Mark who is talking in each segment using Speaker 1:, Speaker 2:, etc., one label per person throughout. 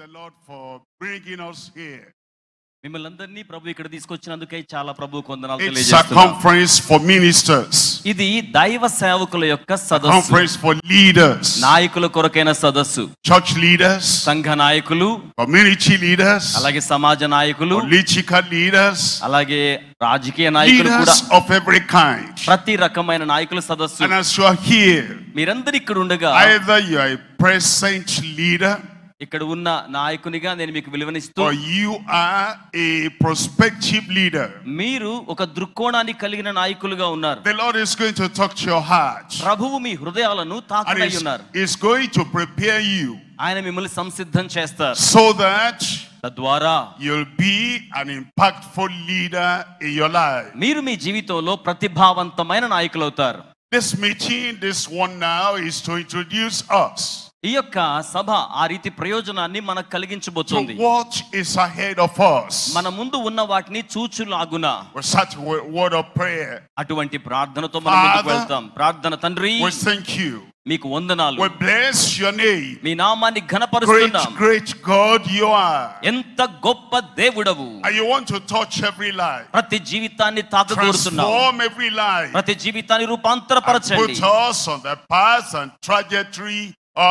Speaker 1: the Lord for bringing us here.
Speaker 2: మిమ్మల్ని అందరినీ ప్రభు ఇక్కడ తీసుకొచ్చినందుకై చాలా ప్రభు కొందనాలు
Speaker 1: It's a
Speaker 2: తెలియజేస్తున్నాం
Speaker 1: conference for ministers,
Speaker 2: ఇది దైవ సేవకుల యొక్క సదస్సు
Speaker 1: conference for leaders,
Speaker 2: నాయకుల కొరకైన సదస్సు
Speaker 1: church leaders,
Speaker 2: సంఘ నాయకులు
Speaker 1: community leaders,
Speaker 2: అలాగే సమాజ నాయకులు
Speaker 1: political leaders,
Speaker 2: అలాగే రాజకీయ నాయకులు కూడా
Speaker 1: leaders of every kind.
Speaker 2: ప్రతి రకమైన నాయకుల సదస్సు
Speaker 1: And as you are here,
Speaker 2: మీరందరు ఇక్కడ ఉండగా
Speaker 1: either you are a present leader
Speaker 2: ఇక్కడ ఉన్న నాయకునిగా నేను మీకు విలువనిస్తూ
Speaker 1: you are a prospective leader
Speaker 2: మీరు ఒక దృక్కోణాన్ని కలిగిన నాయకులుగా ఉన్నారు.
Speaker 1: The Lord is going to touch your
Speaker 2: ప్రభువు మీ హృదయాలను
Speaker 1: తాకనై
Speaker 2: ఉన్నారు.
Speaker 1: Is going to prepare you
Speaker 2: ఆయన మిమ్మల్ని సంసిద్ధం చేస్తారు.
Speaker 1: సో దట్
Speaker 2: తద్వారా
Speaker 1: you will be an impactful leader in your life
Speaker 2: మీరు మీ జీవితంలో ప్రతిభావంతమైన నాయకులు అవుతారు
Speaker 1: this meeting this one now is to introduce us.
Speaker 2: ఈ యొక్క సభ ఆ రీతి ప్రయోజనాన్ని మనకు కలిగించబోతుంది.
Speaker 1: Watch is ahead of us.
Speaker 2: మన ముందు ఉన్న వాటిని చూచులాగున.
Speaker 1: సచ్ వర్డ్ ఆఫ్
Speaker 2: అటువంటి ప్రార్థనతో ప్రార్థన తండ్రి
Speaker 1: వి
Speaker 2: మీకు వందనాలు.
Speaker 1: వి బ్లెస్
Speaker 2: మీ నామాన్ని ఘనపరుస్తున్నాం. ఎంత గొప్ప దేవుడవు.
Speaker 1: I want to touch every
Speaker 2: ప్రతి జీవితాన్ని తాకగోరుతున్నాం
Speaker 1: ఫ్రమ్ ఎవరీ
Speaker 2: ప్రతి జీవితాన్ని రూపాంతరపరచండి.
Speaker 1: Put us on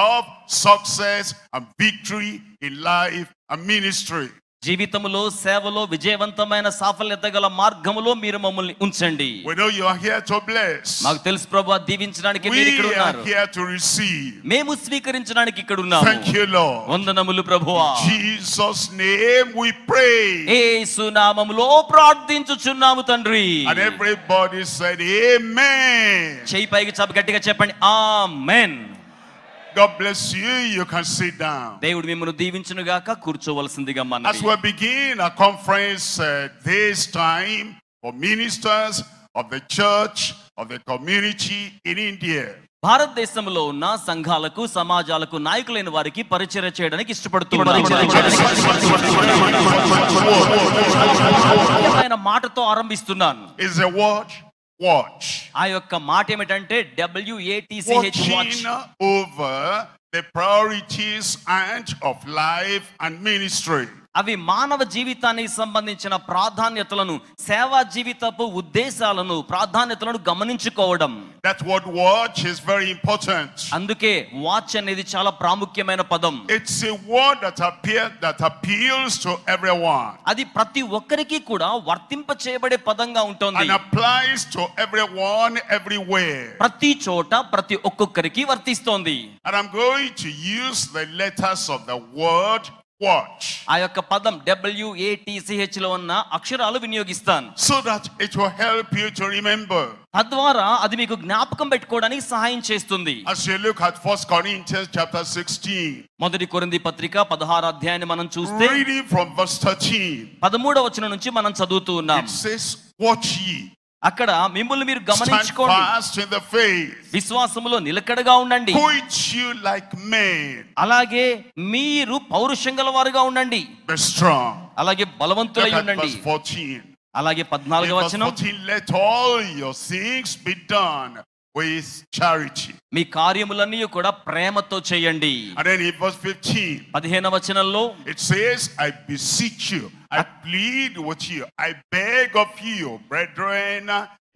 Speaker 1: of success and victory in life and ministry.
Speaker 2: జీవితములో సేవలో విజయవంతమైన సాఫల్యత గల మార్గములో మీరు మమ్మల్ని ఉంచండి
Speaker 1: We know you are here to bless.
Speaker 2: మాకు తెలుసు ప్రభు దీవించడానికి మీరు ఇక్కడ
Speaker 1: We are
Speaker 2: ఉన్నారు
Speaker 1: here to receive.
Speaker 2: మేము స్వీకరించడానికి ఇక్కడ ఉన్నాము
Speaker 1: Thank you, Lord.
Speaker 2: వందనములు ప్రభువా
Speaker 1: Jesus' name we pray.
Speaker 2: యేసు నామములో ప్రార్థించుచున్నాము తండ్రి
Speaker 1: And everybody said, Amen.
Speaker 2: చేయి పైకి చాప గట్టిగా చెప్పండి amen
Speaker 1: God bless you. You can sit down.
Speaker 2: దేవుడు మిమ్మల్ని దీవించును గాక కూర్చోవలసిందిగా
Speaker 1: As
Speaker 2: మనవి
Speaker 1: we begin our conference uh, this time for ministers of the church, of the community in India,
Speaker 2: భారతదేశంలో ఉన్న సంఘాలకు సమాజాలకు నాయకులైన వారికి పరిచయం చేయడానికి ఇష్టపడుతున్నాను ముఖ్యమైన మాటతో ఆరంభిస్తున్నాను
Speaker 1: is a word watch.
Speaker 2: ఆ యొక్క మాట ఏమిటంటే W A T C H watch
Speaker 1: Watching over the priorities and of life and ministry.
Speaker 2: అవి మానవ జీవితానికి సంబంధించిన ప్రాధాన్యతలను సేవా జీవితపు ఉద్దేశాలను ప్రాధాన్యతలను గమనించుకోవడం.
Speaker 1: That what watch is very important
Speaker 2: అందుకే వాచ్ అనేది చాలా ప్రాముఖ్యమైన పదం.
Speaker 1: It's a word that appear that appeals to everyone
Speaker 2: అది ప్రతి ఒక్కరికి కూడా వర్తింప చేయబడే పదంగా ఉంటుంది.
Speaker 1: And applies to everyone everywhere
Speaker 2: ప్రతి చోట ప్రతి ఒక్కొక్కరికి వర్తిస్తుంది.
Speaker 1: And I am going to use the letters of the word watch.
Speaker 2: ఆ యొక్క పదం డబ్ల్యూఏటిసిహెచ్లో ఉన్న అక్షరాలు వినియోగిస్తాను.
Speaker 1: So that it will help you to remember.
Speaker 2: తద్వారా అది మీకు జ్ఞాపకం పెట్టుకోవడానికి సహాయం చేస్తుంది.
Speaker 1: As you look at 1 Corinthians chapter 16,
Speaker 2: మొదటి కొరింది పత్రిక పదహారు అధ్యాయాన్ని మనం చూస్తే
Speaker 1: reading from verse 13,
Speaker 2: పదమూడవ వచనం నుంచి మనం చదువుతూ ఉన్నాం.
Speaker 1: It says, Watch ye,
Speaker 2: అక్కడ మిమ్మల్ని మీరు గమనించుకోండి. విశ్వాసములో నిలకడగా ఉండండి. అలాగే మీరు పౌరుషం గల వారుగా ఉండండి అలాగే బలవంతులై ఉండండి. అలాగే పద్నాలుగు
Speaker 1: వచ్చిన with charity.
Speaker 2: మీ కార్యములన్నీ కూడా ప్రేమతో చేయండి
Speaker 1: And then in verse 15,
Speaker 2: పదిహేన వచనంలో
Speaker 1: it says, I beseech you, I plead with you, I beg of you, brethren.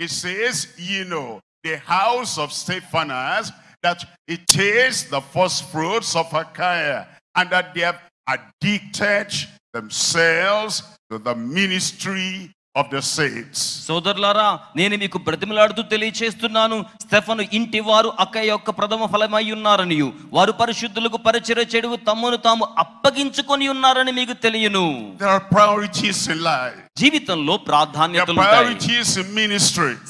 Speaker 1: It says, you know, the house of Stephanas, that it is the first fruits of Achaia, and that they have addicted themselves to the ministry of the saints.
Speaker 2: సోదరులారా నేను మీకు బ్రతిమలాడుతూ తెలియచేస్తున్నాను Stephen ఇంటి వారు అక్క యొక్క ప్రథమ ఫలమై ఉన్నారని వారు పరిశుద్ధులకు పరిచయ చెడు తమ్మును తాము అప్పగించుకొని ఉన్నారని మీకు తెలియను
Speaker 1: There are priorities in life.
Speaker 2: జీవితంలో ప్రాధాన్యతలు ఉంటాయి.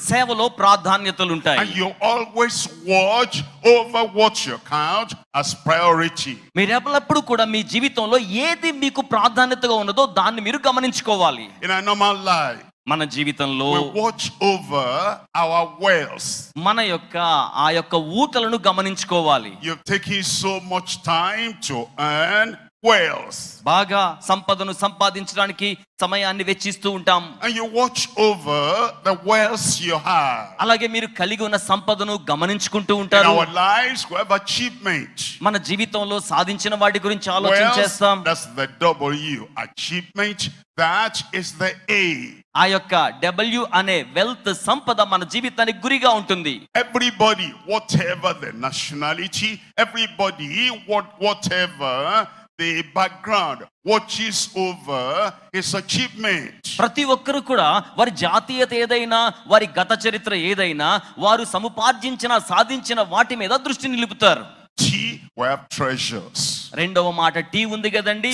Speaker 2: సేవలో ప్రాధాన్యతలు ఉంటాయి and
Speaker 1: you always watch over what you count as priority.
Speaker 2: మీరు కూడా మీ జీవితంలో ఏది మీకు ప్రాధాన్యతగా ఉన్నదో దాన్ని మీరు గమనించుకోవాలి.
Speaker 1: ఇన్ అ నార్మల్
Speaker 2: మన జీవితంలో
Speaker 1: వాచ్ ఓవర్ అవర్ వెల్స్
Speaker 2: మన యొక్క ఆ యొక్క ఊటలను గమనించుకోవాలి.
Speaker 1: You take so much time to earn wealth.
Speaker 2: బాగా సంపదను సంపాదించడానికి సమయాన్ని వెచ్చిస్తూ ఉంటాం
Speaker 1: And you watch over the wealth you have.
Speaker 2: అలాగే మీరు కలిగి ఉన్న సంపదను గమనించుకుంటూ
Speaker 1: In
Speaker 2: ఉంటారు
Speaker 1: our lives, we have achievement.
Speaker 2: మన జీవితంలో సాధించిన వాటి గురించి ఆలోచన చేస్తాం
Speaker 1: that's the W. Achievement, that is the A.
Speaker 2: ఆ యొక్క డబ్ల్యూ అనే వెల్త్ సంపద మన జీవితానికి గురిగా ఉంటుంది
Speaker 1: Everybody, whatever the nationality, everybody, what, whatever the background, watches over his achievement.
Speaker 2: ప్రతి ఒక్కరు కూడా వారి జాతీయత ఏదైనా వారి గత చరిత్ర ఏదైనా వారు సముపార్జించిన సాధించిన వాటి మీద దృష్టి నిలుపుతారు
Speaker 1: T, we have treasures.
Speaker 2: రెండవ మాట టీ ఉంది కదండి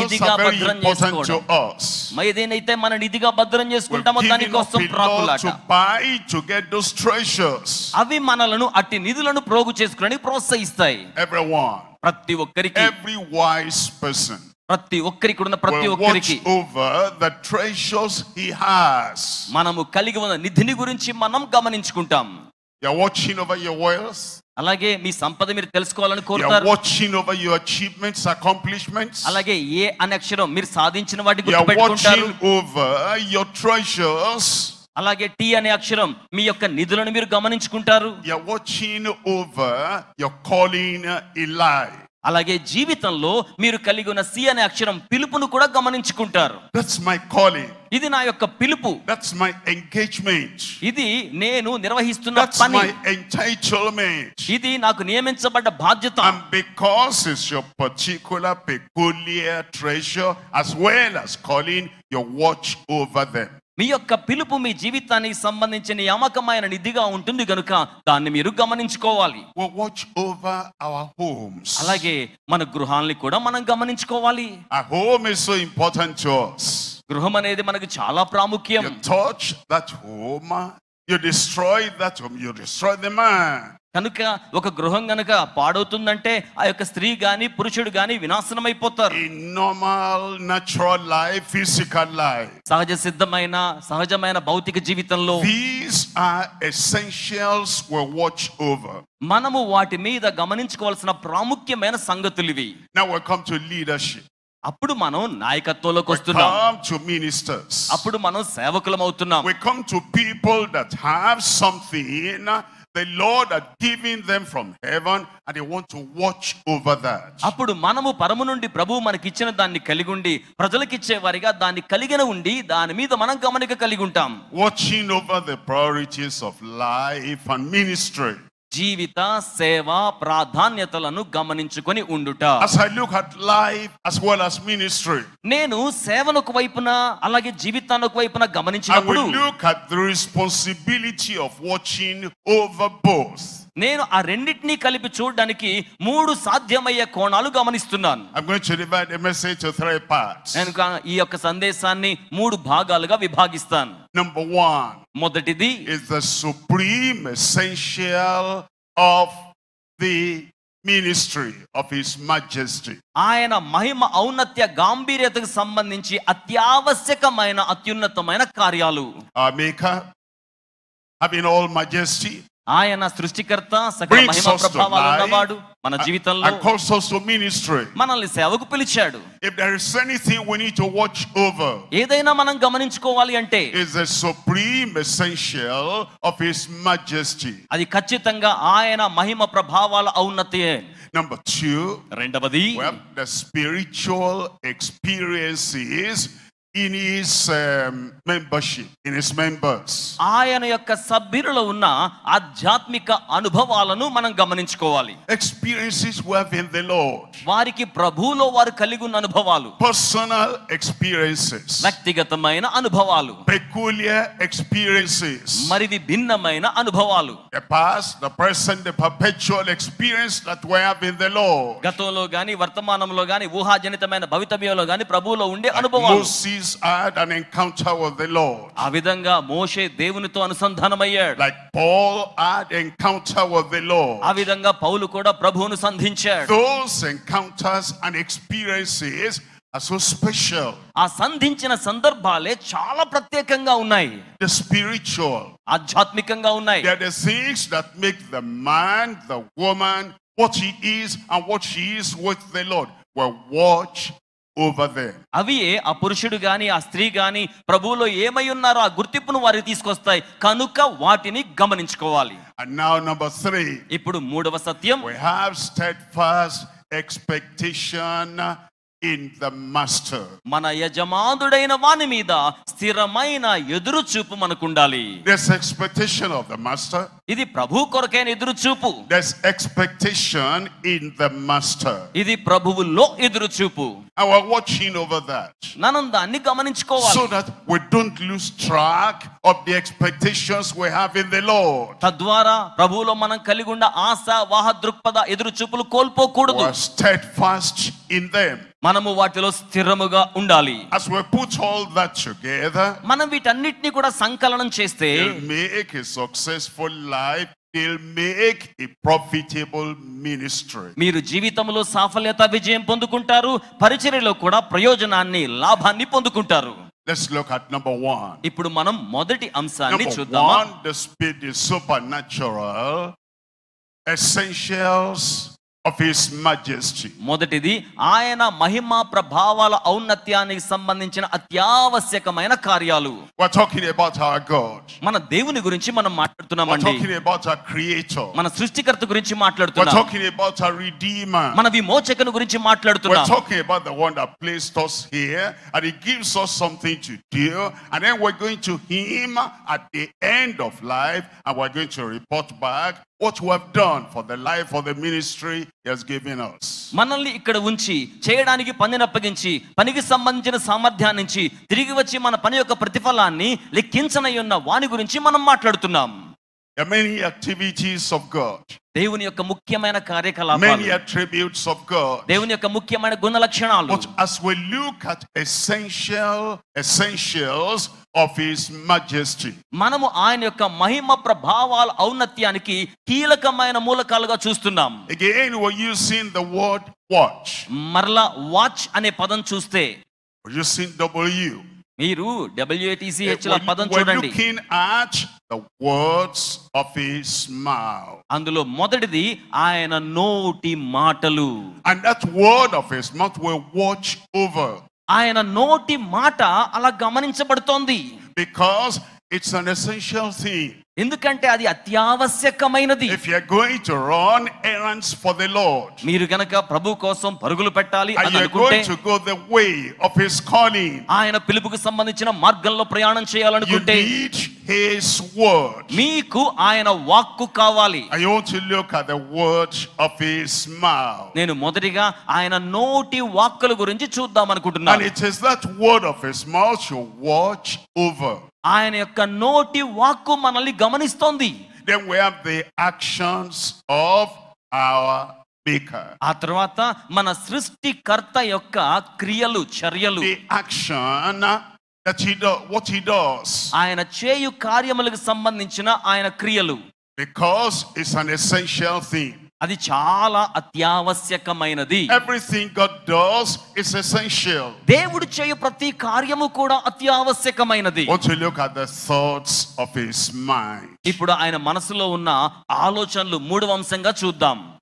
Speaker 2: నిధిగా భద్రం చేసుకోవడం ఏదైతే మన నిధిగా భద్రం చేసుకుంటామో దానికోసం ప్రాకులాట
Speaker 1: to buy to get those treasures.
Speaker 2: అవి మనలను అట్టి నిధులను ప్రోగు చేసుకోవడానికి ప్రోత్సహిస్తాయి
Speaker 1: Everyone,
Speaker 2: ప్రతి ఒక్కరికి.
Speaker 1: ఎవ్రీ వాయిస్ పర్సన్
Speaker 2: ప్రతి ఒక్కరికి కూడా ఉన్న ప్రతి ఒక్కరికి
Speaker 1: over the treasures he has
Speaker 2: మనము కలిగి ఉన్న నిధిని గురించి మనం గమనించుకుంటాం.
Speaker 1: You are watching over your voice
Speaker 2: అలాగే మీ సంపద మీరు తెలుసుకోవాలని కోరుతారు.
Speaker 1: You are watching over your achievements accomplishments
Speaker 2: అలాగే ఏ అనక్షరం మీరు సాధించిన వాటి
Speaker 1: గురించి
Speaker 2: పెట్టుకుంటారు you are
Speaker 1: watching over your treasures
Speaker 2: అలాగే టి అనే అక్షరం మీ యొక్క నిధులను మీరు గమనించుకుంటారు. అలాగే జీవితంలో మీరు కలిగి ఉన్న సి అనే అక్షరం పిలుపును కూడా గమనించుకుంటారు.
Speaker 1: దట్స్ మై కాలింగ్
Speaker 2: ఇది నా యొక్క పిలుపు.
Speaker 1: దట్స్ మై ఎంగేజ్మెంట్
Speaker 2: ఇది నేను నిర్వహిస్తున్న పని. ఇది నాకు నియమించబడ్డ బాధ్యత.
Speaker 1: And because is your particular peculiar treasure as well as calling your watch
Speaker 2: మీ యొక్క పిలుపు మీ జీవితానికి సంబంధించిన యమకమైన నిధిగా ఉంటుంది కనుక దాన్ని మీరు గమనించుకోవాలి.
Speaker 1: వాచ్ ఓవర్ అవర్ హోమ్స్
Speaker 2: అలాగే మన గృహాలని కూడా మనం గమనించుకోవాలి.
Speaker 1: Home is so important to
Speaker 2: గృహం అనేది మనకు చాలా ప్రాముఖ్యం.
Speaker 1: Touch that home you destroy that home you destroy the
Speaker 2: కనుక ఒక గృహం గనుక పాడవుతుందంటే ఆ యొక్క స్త్రీ గాని పురుషుడు గాని వినాశనం అయిపోతారు
Speaker 1: In normal, natural life, physical life,
Speaker 2: సహజ సిద్ధమైన సహజమైన భౌతిక జీవితంలో
Speaker 1: these are essentials we watch over.
Speaker 2: మనము వాటి మీద గమనించుకోవాల్సిన ప్రాముఖ్యమైన సంగతులు ఇవి
Speaker 1: Now we come to leadership.
Speaker 2: అప్పుడు మనం నాయకత్వంలోకి
Speaker 1: We
Speaker 2: వస్తున్నాం
Speaker 1: come to ministers.
Speaker 2: అప్పుడు మనం సేవకులం అవుతున్నాం
Speaker 1: We come to people that have something the Lord had given them from heaven and they want to watch over that.
Speaker 2: అప్పుడు మనము పరము నుండి ప్రభువు మనకిచ్చిన దాన్ని కలిగి ఉండి ప్రజలకిచ్చే వారిగా దాన్ని కలిగిన ఉండి దాని మీద మనం గమనిక కలిగి ఉంటాం
Speaker 1: Watching over the priorities of life and ministry.
Speaker 2: జీవిత సేవ ప్రాధాన్యతలను గమనించుకొని ఉండుట
Speaker 1: As I look at life as well as ministry,
Speaker 2: నేను సేవను ఒక వైపున అలాగే జీవితాన్ని ఒక వైపున
Speaker 1: I
Speaker 2: గమనించినప్పుడు
Speaker 1: will look at the responsibility of watching over both.
Speaker 2: నేను ఆ రెండింటినీ కలిపి చూడడానికి మూడు సాధ్యమయ్యే కోణాలు గమనిస్తున్నాను
Speaker 1: I'm going to divide the message to three parts.
Speaker 2: నేను కా- ఈ యొక్క సందేశాన్ని మూడు భాగాలుగా విభాగిస్తాను
Speaker 1: Number one
Speaker 2: మొదటిది
Speaker 1: is the supreme essential of the ministry of His Majesty.
Speaker 2: ఆయన మహిమ ఔన్నత్య గాంభీర్యతకు సంబంధించి అత్యావశ్యకమైన అత్యున్నతమైన కార్యాలు
Speaker 1: Our Maker, having all majesty,
Speaker 2: ఆయన సృష్టికర్త సకల మహిమ ప్రభావాలు ఉన్నవాడు మన జీవితంలో.
Speaker 1: కాల్స్ us టు మినిస్ట్రీ
Speaker 2: మనల్ని సేవకు పిలిచాడు.
Speaker 1: If there is anything watch over
Speaker 2: ఏదైనా మనం గమనించుకోవాలి అంటే
Speaker 1: is supreme essential of his majesty
Speaker 2: అది ఖచ్చితంగా ఆయన మహిమ ప్రభావాల ఔన్నత్యే.
Speaker 1: నంబర్
Speaker 2: రెండవది
Speaker 1: the spiritual experiences in His um, membership, in His members.
Speaker 2: ఆయన యొక్క సభ్యులలో ఉన్న ఆధ్యాత్మిక అనుభవాలను మనం గమనించుకోవాలి
Speaker 1: Experiences we have in the Lord,
Speaker 2: వారికి ప్రభువులో వారు కలిగి ఉన్న అనుభవాలు
Speaker 1: personal experiences,
Speaker 2: వ్యక్తిగతమైన అనుభవాలు
Speaker 1: peculiar experiences.
Speaker 2: మరిది భిన్నమైన అనుభవాలు
Speaker 1: The past, the present, the perpetual experience that we have in the Lord.
Speaker 2: గతంలో గాని వర్తమానంలో గాని ఊహాజనితమైన భవితవ్యంలో గాని ప్రభువులో ఉండే అనుభవాలు
Speaker 1: Moses had an encounter with the Lord.
Speaker 2: ఆ విధంగా మోషే దేవునితో అనుసంధానమయ్యాడు
Speaker 1: Like Paul had encounter with the Lord.
Speaker 2: ఆ విధంగా పౌలు కూడా ప్రభువును సంధించాడు
Speaker 1: Those encounters and experiences are so special.
Speaker 2: ఆ సంధించిన సందర్భాలే చాలా ప్రత్యేకంగా ఉన్నాయి
Speaker 1: The spiritual.
Speaker 2: ఆధ్యాత్మికంగా ఉన్నాయి
Speaker 1: They are the things that make the man, the woman, what he is and what she is with the Lord. will watch them.
Speaker 2: అవి ఆ పురుషుడు గాని ఆ స్త్రీ గాని ప్రభువులో ఏమై ఉన్నారో ఆ గుర్తింపును వారికి తీసుకొస్తాయి. కనుక వాటిని గమనించుకోవాలి. ఇప్పుడు మూడవ సత్యం.
Speaker 1: Have steadfast expectation in the master.
Speaker 2: మన యజమానుడైన వాని మీద స్థిరమైన ఎదురు చూపు మనకుండాలి
Speaker 1: There's expectation of the master.
Speaker 2: ఇది ప్రభు కొరకైన ఎదురు చూపు
Speaker 1: There's expectation in the master.
Speaker 2: ఇది ప్రభువులో ఎదురు చూపు
Speaker 1: And we're watching over that.
Speaker 2: మనం దాన్ని గమనించుకోవాలి
Speaker 1: So that we don't lose track of the expectations we have in the Lord.
Speaker 2: తద్వారా ప్రభువులో మనం కలిగి ఉన్న ఆశ వాహ దృక్పథ ఎదురు చూపులు కోల్పోకూడదు
Speaker 1: We're steadfast in them.
Speaker 2: మనము వాటిలో స్థిరముగా ఉండాలి
Speaker 1: As we put all that together,
Speaker 2: మనం వీటన్నిటిని కూడా సంకలనం చేస్తే
Speaker 1: make a successful life. He'll make a profitable ministry.
Speaker 2: మీరు జీవితంలో సాఫల్యత విజయం పొందుకుంటారు పరిచర్యలో కూడా ప్రయోజనాన్ని లాభాన్ని పొందుకుంటారు
Speaker 1: Let's look at number one.
Speaker 2: ఇప్పుడు మనం మొదటి అంశాన్ని
Speaker 1: Number
Speaker 2: చూద్దామా
Speaker 1: one, the spirit, the supernatural essentials of His majesty.
Speaker 2: మొదటిది ఆయన మహిమ ప్రభావాల ఔన్నత్యానికి సంబంధించిన అత్యావశ్యకమైన కార్యాలు
Speaker 1: We're talking about our God.
Speaker 2: మన దేవుని గురించి మనం
Speaker 1: We're
Speaker 2: మాట్లాడుతున్నామండి
Speaker 1: talking about our Creator.
Speaker 2: మన సృష్టికర్త గురించి
Speaker 1: We're
Speaker 2: మాట్లాడుతున్నాం
Speaker 1: talking about our Redeemer.
Speaker 2: మన విమోచకుని గురించి
Speaker 1: We're
Speaker 2: మాట్లాడుతున్నాం
Speaker 1: talking about the one that placed us here and he gives us something to do and then we're going to him at the end of life and we're going to report back what we have done for the life of the ministry he has given us.
Speaker 2: మనల్ని ఇక్కడ ఉంచి చేయడానికి పనిని అప్పగించి పనికి సంబంధించిన సామర్థ్యాన్ని నుంచి తిరిగి వచ్చి మన పని యొక్క ప్రతిఫలాన్ని లెక్కించనై ఉన్న వాని గురించి మనం మాట్లాడుతున్నాం
Speaker 1: There are many activities of God,
Speaker 2: దేవుని యొక్క ముఖ్యమైన కార్యకలాపాలు
Speaker 1: many attributes of God.
Speaker 2: దేవుని యొక్క ముఖ్యమైన గుణ లక్షణాలు
Speaker 1: But as we look at essential essentials of his majesty,
Speaker 2: మనము ఆయన యొక్క మహిమ ప్రభావాల ఔన్నత్యానికి కీలకమైన మూలకాలుగా చూస్తున్నాం
Speaker 1: again we're using the word watch.
Speaker 2: మరలా వాచ్ అనే పదం చూస్తే
Speaker 1: We're using W.
Speaker 2: మీరు డబ్ల్యూఏటిసిహెచ్ ల పదం
Speaker 1: We're
Speaker 2: చూడండి
Speaker 1: looking at the words of his mouth.
Speaker 2: అందులో మొదటిది ఆయన నోటి మాటలు
Speaker 1: And that word of his mouth will watch over
Speaker 2: ఆయన నోటి మాట అలా గమనించబడుతోంది.
Speaker 1: Because it's an essential thing
Speaker 2: ఎందుకంటే అది అత్యావశ్యకమైనది
Speaker 1: If you're going to run errands for the Lord
Speaker 2: మీరు గనక ప్రభు కోసం పరుగులు పెట్టాలి అని అనుకుంటే
Speaker 1: going to go the way of his calling,
Speaker 2: ఆయన పిలుపుకు సంబంధించిన మార్గంలో ప్రయాణం
Speaker 1: you
Speaker 2: చేయాలనుకుంటే
Speaker 1: need his word.
Speaker 2: మీకు ఆయన వాక్కు కావాలి
Speaker 1: I want to look at the word of his mouth.
Speaker 2: నేను మొదటిగా ఆయన నోటి వాక్కుల గురించి చూద్దాం
Speaker 1: And
Speaker 2: అనుకుంటున్నాను
Speaker 1: it is that word of his mouth you watch over.
Speaker 2: ఆయన యొక్క నోటి వాక్కు మనల్ని గమనిస్తోంది
Speaker 1: Then we have the actions of our maker.
Speaker 2: ఆ తర్వాత మన సృష్టికర్త యొక్క క్రియలు చర్యలు
Speaker 1: The action that he does, what he does,
Speaker 2: ఆయన చేయు కార్యములకు సంబంధించిన ఆయన క్రియలు
Speaker 1: because it's an essential thing.
Speaker 2: అది చాలా అత్యావశ్యకమైనది.
Speaker 1: Everything God does is essential
Speaker 2: దేవుడు చేయ ప్రతి కార్యము కూడా అత్యావశ్యకమైనది.
Speaker 1: వాట్ ఆఫ్ హిస్ మైండ్
Speaker 2: ఇప్పుడు ఆయన మనసులో ఉన్న ఆలోచనలు మూడు అంశంగా చూద్దాం.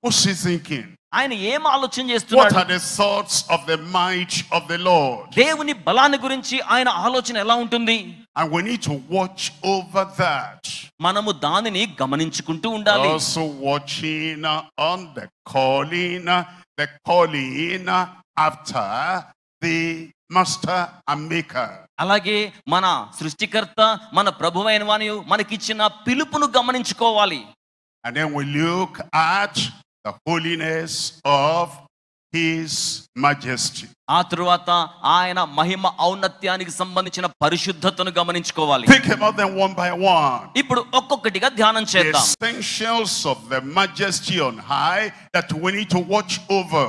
Speaker 2: ఆయన ఏం ఆలోచన చేస్తున్నాడు
Speaker 1: are the thoughts of the might of the Lord?
Speaker 2: దేవుని బలాన్ని గురించి ఆయన ఆలోచన ఎలా ఉంటుంది
Speaker 1: And we need to watch over that.
Speaker 2: మనము దానిని గమనించుకుంటూ ఉండాలి
Speaker 1: Also watching on the calling, the calling after the master and maker.
Speaker 2: అలాగే మన సృష్టికర్త మన ప్రభువైన వాని మనకిచ్చిన పిలుపును గమనించుకోవాలి
Speaker 1: And then we look at the holiness of his majesty.
Speaker 2: ఆ తరువాత ఆయన మహిమ ఔన్నత్యానికి సంబంధించిన పరిశుద్ధతను గమనించుకోవాలి
Speaker 1: Think about them one by one.
Speaker 2: ఇప్పుడు ఒక్కొక్కటిగా ధ్యానం చేద్దాం
Speaker 1: essentials of the majesty on high that we need to watch over.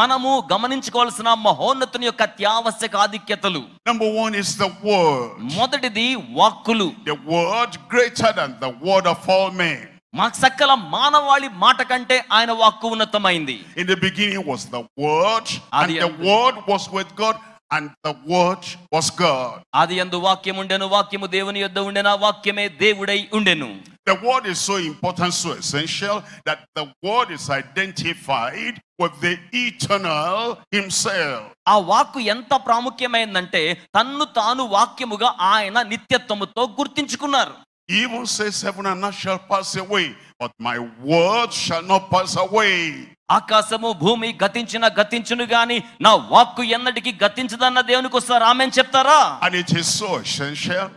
Speaker 2: మనము గమనించుకోవాల్సిన మహోన్నతుని యొక్క అత్యావశ్యక ఆధిక్యతలు
Speaker 1: Number one is the word.
Speaker 2: మొదటిది వాక్కులు
Speaker 1: The word greater than the word of all men.
Speaker 2: మా సకల మానవాళి మాట కంటే ఆయన వాక్కు ఉన్నతమైంది
Speaker 1: In the beginning was the word, and
Speaker 2: Adi
Speaker 1: the
Speaker 2: యందు.
Speaker 1: word was with God, and the word was God.
Speaker 2: ఆది యందు వాక్యం ఉండెను వాక్యము దేవుని యొద్ద ఉండెను ఆ వాక్యమే దేవుడై ఉండెను
Speaker 1: The word is so important, so essential that the word is identified with the eternal himself.
Speaker 2: ఆ వాక్కు ఎంత ప్రాముఖ్యమైందంటే తన్ను తాను వాక్యముగా ఆయన నిత్యత్వముతో గుర్తించుకున్నారు
Speaker 1: He Even says, Heaven and earth shall pass away, but my word shall not pass away.
Speaker 2: ఆకాశము భూమి గతించిన గతించును గాని నా వాక్కు ఎన్నటికి గతించదన్న దేవునికి వస్తారు ఆమె చెప్తారా
Speaker 1: And it is so essential,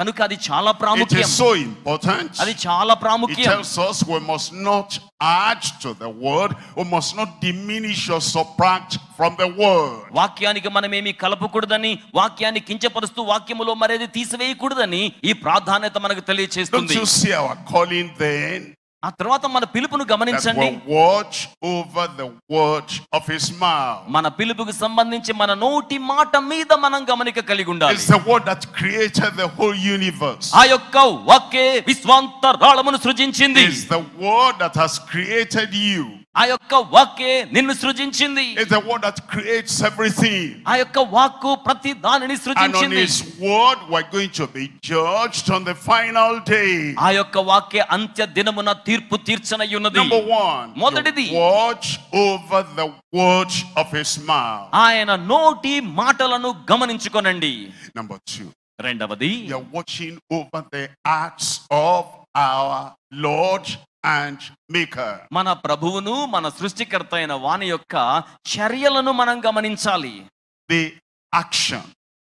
Speaker 2: కనుక అది చాలా ప్రాముఖ్యం.
Speaker 1: సో ఇంపార్టెంట్
Speaker 2: అది చాలా ప్రాముఖ్యం.
Speaker 1: Tells us we must not add to
Speaker 2: వాక్యానికి మనం ఏమి కలపకూడదని వాక్యాన్ని కించపరుస్తూ వాక్యములో మరేది తీసివేయకూడదని ఈ ప్రాధాన్యత మనకు తెలియచేస్తుంది. ఆ తర్వాత మన పిలుపును గమనించండి.
Speaker 1: Watch over the word of his mouth
Speaker 2: మన పిలుపుకు సంబంధించి మన నోటి మాట మీద మనం గమనిక కలిగి ఉండాలి.
Speaker 1: It's the word that created the whole universe
Speaker 2: ఆ యొక్క ఒకే విశ్వాంతరాళమును సృజించింది.
Speaker 1: It's the word that has created you
Speaker 2: ఆ యొక్క వాక్యే నిన్ను సృజించింది.
Speaker 1: Is the word that creates everything
Speaker 2: ఆ యొక్క వాక్కు ప్రతి దానిని సృజించింది
Speaker 1: and is word we are going to be judged on the final day
Speaker 2: ఆ యొక్క వాక్యే అంత్య దినమున తీర్పు తీర్చనై
Speaker 1: ఉన్నది నంబర్
Speaker 2: 1
Speaker 1: మొదటిది watch over the words of his mouth
Speaker 2: ఆయన నోటి మాటలను గమనించుకోనండి.
Speaker 1: నంబర్ 2
Speaker 2: రెండవది
Speaker 1: you are watching over the acts of our Lord and Maker.
Speaker 2: మన ప్రభువును మన సృష్టికర్త అయిన వాని యొక్క చర్యలను మనం గమనించాలి
Speaker 1: The action,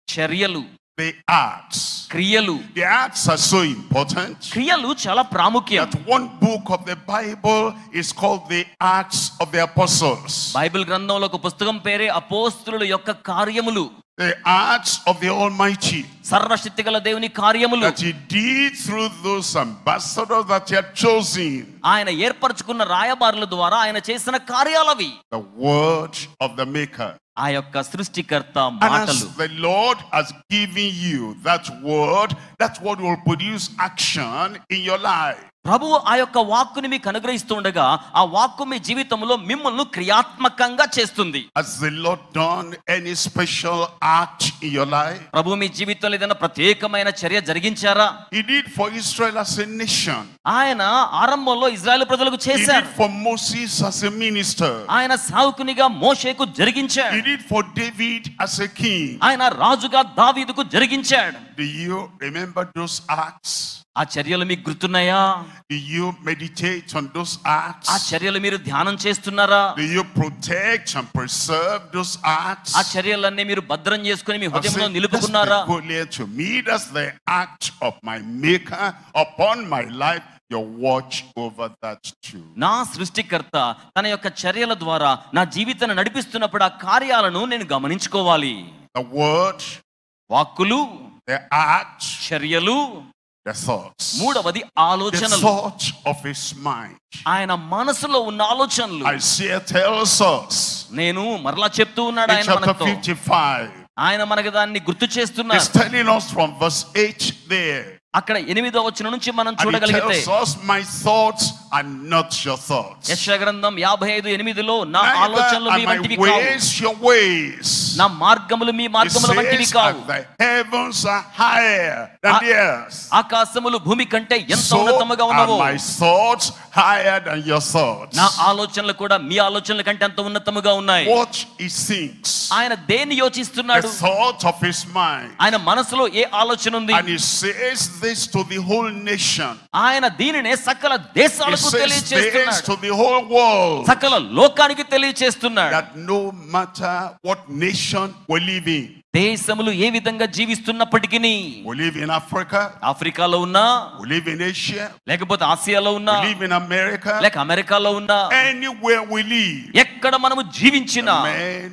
Speaker 2: చర్యలు
Speaker 1: the acts.
Speaker 2: క్రియలు
Speaker 1: The acts are so important
Speaker 2: క్రియలు చాలా ప్రాముఖ్యం
Speaker 1: that one book of the Bible is called the Acts of the Apostles.
Speaker 2: Bible గ్రంథంలో ఒక పుస్తకం పేరే అపోస్తుల యొక్క కార్యములు
Speaker 1: The acts of the Almighty
Speaker 2: సర్వశక్తి గల దేవుని కార్యములు
Speaker 1: that He did through those ambassadors that He had chosen.
Speaker 2: ఆయన ఏర్పరచుకున్న రాయబారుల ద్వారా ఆయన చేసిన కార్యాలవి
Speaker 1: The word of the Maker.
Speaker 2: ఆ యొక్క సృష్టికర్త
Speaker 1: And as
Speaker 2: మాటలు
Speaker 1: the Lord has given you that word, that word will produce action in your life.
Speaker 2: ప్రభువు ఆ యొక్క వాక్కుని మీకు అనుగ్రహిస్తూ ఉండగా ఆ వాక్కు మీ జీవితంలో మిమ్మల్ని క్రియాత్మకంగా చేస్తుంది
Speaker 1: Has the Lord done any special act in your life?
Speaker 2: ప్రభు మీ జీవితంలో ఏదైనా ప్రత్యేకమైన చర్య జరిగించారా
Speaker 1: He did for Israel as a nation.
Speaker 2: ఆయన ఆరంభంలో ఇజ్రాయెల్ ప్రజలకు
Speaker 1: He
Speaker 2: చేశారు
Speaker 1: did for Moses as a minister.
Speaker 2: ఆయన సావుకునిగా మోషేకు
Speaker 1: He
Speaker 2: జరిగించాడు
Speaker 1: did for David as a king.
Speaker 2: ఆయన రాజుగా దావీదుకు జరిగించాడు
Speaker 1: Do you remember those acts?
Speaker 2: ఆ చర్యలు మీకు గుర్తున్నాయా?
Speaker 1: యు మెడిటేట్
Speaker 2: ఆ చర్యలు మీరు ధ్యానం చేస్తున్నారా?
Speaker 1: You protect and preserve those
Speaker 2: ఆ చర్యలన్నీ మీరు భద్రం చేసుకుని నిలుపుకున్నారా?
Speaker 1: గోలియా to meet us the of my maker upon my life your watch over
Speaker 2: నా సృష్టికర్త తన యొక్క చర్యల ద్వారా నా జీవితాన్ని నడిపిస్తున్నప్పుడు ఆ కార్యాలను నేను గమనించుకోవాలి.
Speaker 1: ద వర్డ్
Speaker 2: వాక్కులు చర్యలు
Speaker 1: the thoughts.
Speaker 2: మూడవది
Speaker 1: The
Speaker 2: ఆలోచనలు
Speaker 1: thought of his mind.
Speaker 2: ఆయన మనసులో ఉన్న ఆలోచనలు
Speaker 1: Isaiah tells us
Speaker 2: నేను మరలా చెప్తూ ఉన్నాడు
Speaker 1: in
Speaker 2: ఆయన
Speaker 1: chapter
Speaker 2: మనతో
Speaker 1: 55.
Speaker 2: ఆయన మనకు దాన్ని గుర్తు
Speaker 1: He's
Speaker 2: చేస్తున్నారు
Speaker 1: telling us from verse 8 there.
Speaker 2: అక్కడ ఎనిమిదో వచ్చిన నుంచి మనం
Speaker 1: And he
Speaker 2: చూడగలిగితే
Speaker 1: tells us, My thoughts are not your thoughts.
Speaker 2: యశ గ్రంథం యాభై ఐదు ఎనిమిదిలో నా
Speaker 1: Neither
Speaker 2: ఆలోచనలు
Speaker 1: are
Speaker 2: మీ
Speaker 1: my
Speaker 2: వంటివి కావు
Speaker 1: ways your ways.
Speaker 2: నా మార్గములు మీ
Speaker 1: He
Speaker 2: మార్గముల వంటివి
Speaker 1: says,
Speaker 2: కావు
Speaker 1: "And the heavens are higher than
Speaker 2: Ah,
Speaker 1: the earth.
Speaker 2: ఆకాశములు భూమి కంటే ఎంత
Speaker 1: So
Speaker 2: ఉన్నతముగా
Speaker 1: are
Speaker 2: ఉన్నవో
Speaker 1: my thoughts higher than your thoughts.
Speaker 2: నా ఆలోచనలు కూడా మీ ఆలోచనల కంటే అంత ఉన్నతముగా ఉన్నాయి
Speaker 1: What he thinks,
Speaker 2: ఆయన దేన్ని
Speaker 1: the
Speaker 2: యోచిస్తున్నాడు
Speaker 1: thought of his mind.
Speaker 2: ఆయన మనసులో ఏ ఆలోచన ఉంది
Speaker 1: And he says this to the whole nation.
Speaker 2: ఆయన దీనినే సకల
Speaker 1: He
Speaker 2: దేశాలకు
Speaker 1: says this
Speaker 2: తెలియచేస్తున్నాడు
Speaker 1: to the whole world.
Speaker 2: సకల లోకానికి తెలియచేస్తున్నాడు
Speaker 1: That no matter what nation we live in,
Speaker 2: దేశములు ఏ విధంగా జీవిస్తున్నప్పటికీ
Speaker 1: we live in Africa,
Speaker 2: ఆఫ్రికాలో ఉన్నా
Speaker 1: we live in Asia,
Speaker 2: లేకపోతే ఆసియాలో ఉన్నా
Speaker 1: we live in America,
Speaker 2: లేక అమెరికాలో ఉన్నా
Speaker 1: anywhere we live,
Speaker 2: ఎక్కడ మనము జీవించినా
Speaker 1: the men